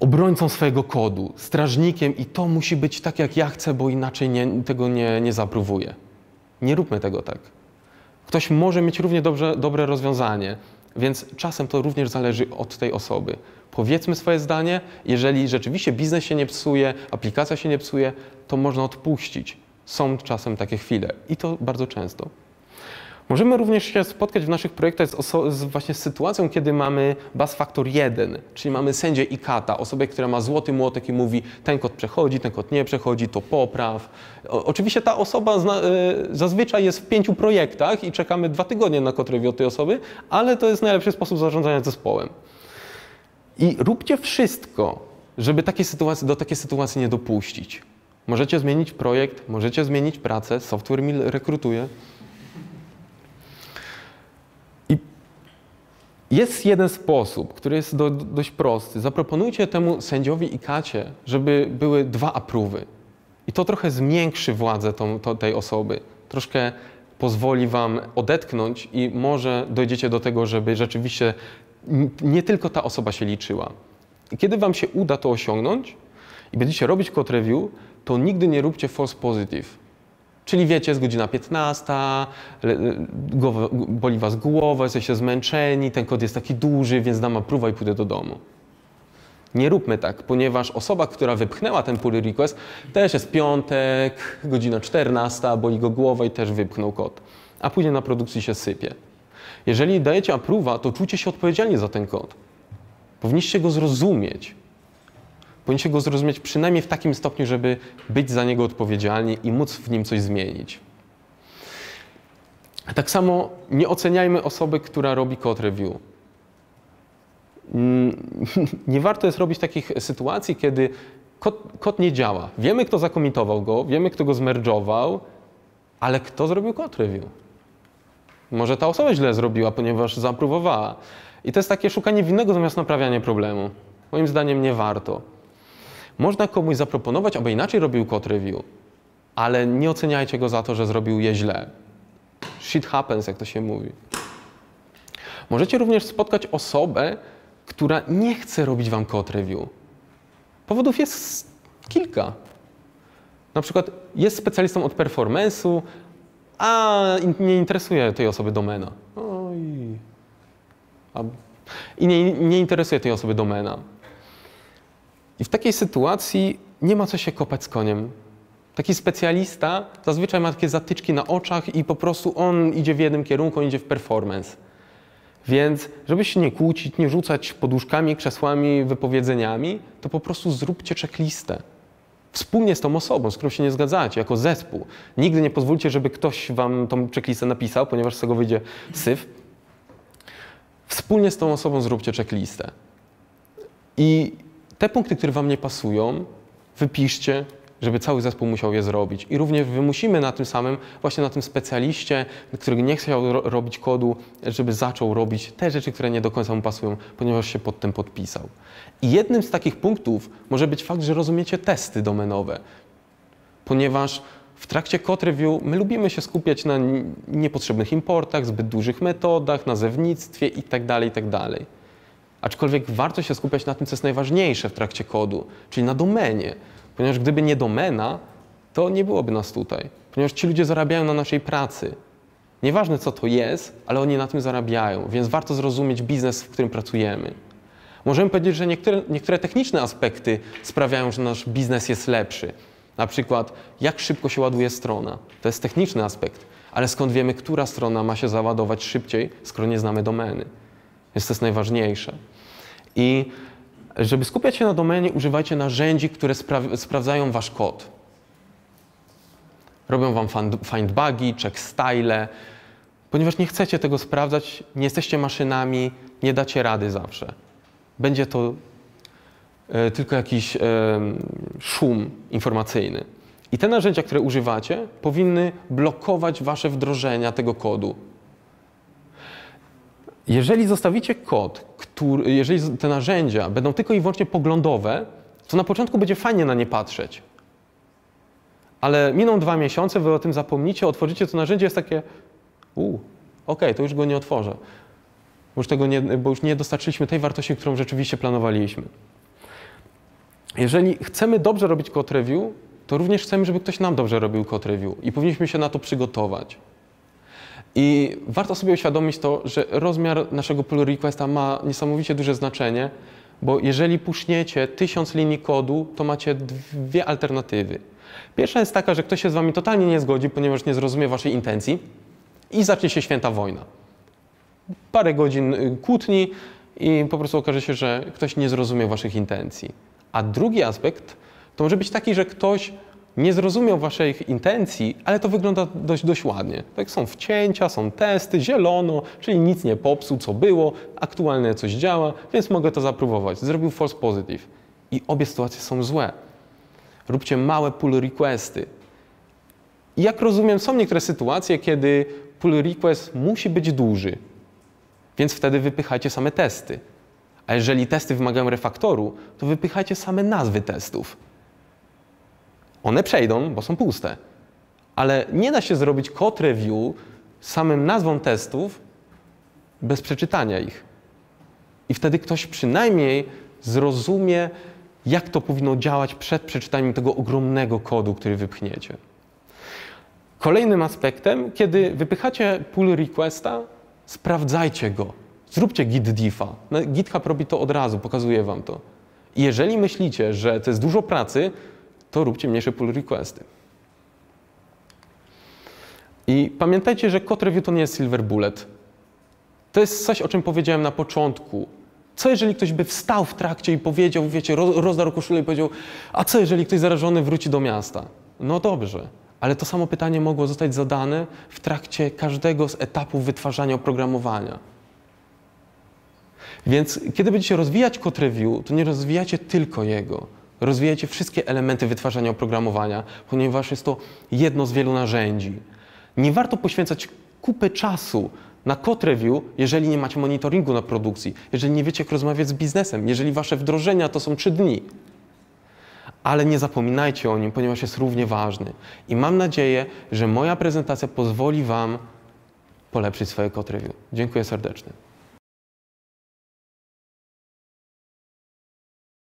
obrońcą swojego kodu, strażnikiem i to musi być tak, jak ja chcę, bo inaczej nie, tego nie, nie. Nie róbmy tego tak. Ktoś może mieć równie dobrze, dobre rozwiązanie, więc czasem to również zależy od tej osoby. Powiedzmy swoje zdanie, jeżeli rzeczywiście biznes się nie psuje, aplikacja się nie psuje, to można odpuścić. Są czasem takie chwile i to bardzo często. Możemy również się spotkać w naszych projektach z, z właśnie z sytuacją, kiedy mamy bus factor 1, czyli mamy sędzię i kata, osobę, która ma złoty młotek i mówi, ten kod przechodzi, ten kod nie przechodzi, to popraw. O, oczywiście ta osoba zna, y, zazwyczaj jest w pięciu projektach i czekamy dwa tygodnie na kod review tej osoby, ale to jest najlepszy sposób zarządzania zespołem. I róbcie wszystko, żeby takie sytuacje, do takiej sytuacji nie dopuścić. Możecie zmienić projekt, możecie zmienić pracę, software mill rekrutuje. Jest jeden sposób, który jest do, dość prosty. Zaproponujcie temu sędziowi i kacie, żeby były dwa aprówy. I to trochę zmiększy władzę tą, to, tej osoby. Troszkę pozwoli wam odetchnąć i może dojdziecie do tego, żeby rzeczywiście nie tylko ta osoba się liczyła. I kiedy wam się uda to osiągnąć i będziecie robić code review, to nigdy nie róbcie false positive. Czyli wiecie, jest godzina 15, le- głowa- boli was głowa, jesteście zmęczeni, ten kod jest taki duży, więc dam approval i pójdę do domu. Nie róbmy tak, ponieważ osoba, która wypchnęła ten pull request, też jest piątek, godzina 14, boli go głowa i też wypchnął kod. A później na produkcji się sypie. Jeżeli dajecie approval, to czujcie się odpowiedzialni za ten kod. Powinniście go zrozumieć. Powinniście go zrozumieć przynajmniej w takim stopniu, żeby być za niego odpowiedzialni i móc w nim coś zmienić. Tak samo nie oceniajmy osoby, która robi code review. Mm, Nie warto jest robić takich sytuacji, kiedy kod, kod nie działa. Wiemy, kto zakomitował go, wiemy, kto go zmerdżował, ale kto zrobił code review? Może ta osoba źle zrobiła, ponieważ zaaprobowała. I to jest takie szukanie winnego zamiast naprawiania problemu. Moim zdaniem nie warto. Można komuś zaproponować, aby inaczej robił code review, ale nie oceniajcie go za to, że zrobił je źle. Shit happens, jak to się mówi. Możecie również spotkać osobę, która nie chce robić wam code review. Powodów jest kilka. Na przykład jest specjalistą od performance'u, a nie interesuje tej osoby domena. Oj. I nie, nie interesuje tej osoby domena. I w takiej sytuacji nie ma co się kopać z koniem. Taki specjalista zazwyczaj ma takie zatyczki na oczach i po prostu on idzie w jednym kierunku, on idzie w performance. Więc, żeby się nie kłócić, nie rzucać poduszkami, krzesłami, wypowiedzeniami, to po prostu zróbcie checklistę. Wspólnie z tą osobą, z którą się nie zgadzacie, jako zespół. Nigdy nie pozwólcie, żeby ktoś wam tą checklistę napisał, ponieważ z tego wyjdzie syf. Wspólnie z tą osobą zróbcie checklistę. I te punkty, które Wam nie pasują, wypiszcie, żeby cały zespół musiał je zrobić. I również wymusimy na tym samym, właśnie na tym specjaliście, który nie chciał ro robić kodu, żeby zaczął robić te rzeczy, które nie do końca mu pasują, ponieważ się pod tym podpisał. I jednym z takich punktów może być fakt, że rozumiecie testy domenowe, ponieważ w trakcie code review my lubimy się skupiać na niepotrzebnych importach, zbyt dużych metodach, nazewnictwie itd., itd. Aczkolwiek warto się skupiać na tym, co jest najważniejsze w trakcie kodu, czyli na domenie. Ponieważ gdyby nie domena, to nie byłoby nas tutaj. Ponieważ ci ludzie zarabiają na naszej pracy. Nieważne co to jest, ale oni na tym zarabiają, więc warto zrozumieć biznes, w którym pracujemy. Możemy powiedzieć, że niektóre, niektóre techniczne aspekty sprawiają, że nasz biznes jest lepszy. Na przykład, jak szybko się ładuje strona. To jest techniczny aspekt, ale skąd wiemy, która strona ma się załadować szybciej, skoro nie znamy domeny? Więc to jest najważniejsze. I żeby skupiać się na domenie, używajcie narzędzi, które spra- sprawdzają wasz kod. Robią wam find- findbugi, check style, ponieważ nie chcecie tego sprawdzać, nie jesteście maszynami, nie dacie rady zawsze. Będzie to e, tylko jakiś e, szum informacyjny. I te narzędzia, które używacie, powinny blokować wasze wdrożenia tego kodu. Jeżeli zostawicie kod, który, jeżeli te narzędzia będą tylko i wyłącznie poglądowe, to na początku będzie fajnie na nie patrzeć. Ale miną dwa miesiące, wy o tym zapomnicie, otworzycie to narzędzie, jest takie, u, okej, to już go nie otworzę. Bo już, tego nie, bo już nie dostarczyliśmy tej wartości, którą rzeczywiście planowaliśmy. Jeżeli chcemy dobrze robić code review, to również chcemy, żeby ktoś nam dobrze robił code review i powinniśmy się na to przygotować. I warto sobie uświadomić to, że rozmiar naszego pull requesta ma niesamowicie duże znaczenie, bo jeżeli puszniecie tysiąc linii kodu, to macie dwie alternatywy. Pierwsza jest taka, że ktoś się z wami totalnie nie zgodzi, ponieważ nie zrozumie waszej intencji i zacznie się święta wojna. Parę godzin y, kłótni i po prostu okaże się, że ktoś nie zrozumiał waszych intencji. A drugi aspekt to może być taki, że ktoś nie zrozumiał waszych intencji, ale to wygląda dość, dość ładnie. Tak są wcięcia, są testy, zielono, czyli nic nie popsuł, co było, aktualnie coś działa, więc mogę to zapróbować. Zrobił false positive. I obie sytuacje są złe. Róbcie małe pull requesty. Jak rozumiem, są niektóre sytuacje, kiedy pull request musi być duży, więc wtedy wypychajcie same testy. A jeżeli testy wymagają refaktoru, to wypychajcie same nazwy testów. One przejdą, bo są puste. Ale nie da się zrobić code review samym nazwą testów bez przeczytania ich. I wtedy ktoś przynajmniej zrozumie, jak to powinno działać przed przeczytaniem tego ogromnego kodu, który wypchniecie. Kolejnym aspektem, kiedy wypychacie pull requesta, sprawdzajcie go. Zróbcie git diffa. GitHub robi to od razu, pokazuje wam to. I jeżeli myślicie, że to jest dużo pracy, to róbcie mniejsze pull requesty. I pamiętajcie, że code review to nie jest silver bullet. To jest coś, o czym powiedziałem na początku. Co jeżeli ktoś by wstał w trakcie i powiedział, wiecie, ro- rozdarł koszulę i powiedział, a co jeżeli ktoś zarażony wróci do miasta? No dobrze, ale to samo pytanie mogło zostać zadane w trakcie każdego z etapów wytwarzania oprogramowania. Więc kiedy będziecie rozwijać code review, to nie rozwijacie tylko jego. Rozwijajcie wszystkie elementy wytwarzania oprogramowania, ponieważ jest to jedno z wielu narzędzi. Nie warto poświęcać kupy czasu na code review, jeżeli nie macie monitoringu na produkcji, jeżeli nie wiecie, jak rozmawiać z biznesem, jeżeli wasze wdrożenia to są trzy dni. Ale nie zapominajcie o nim, ponieważ jest równie ważny. I mam nadzieję, że moja prezentacja pozwoli Wam polepszyć swoje code review. Dziękuję serdecznie.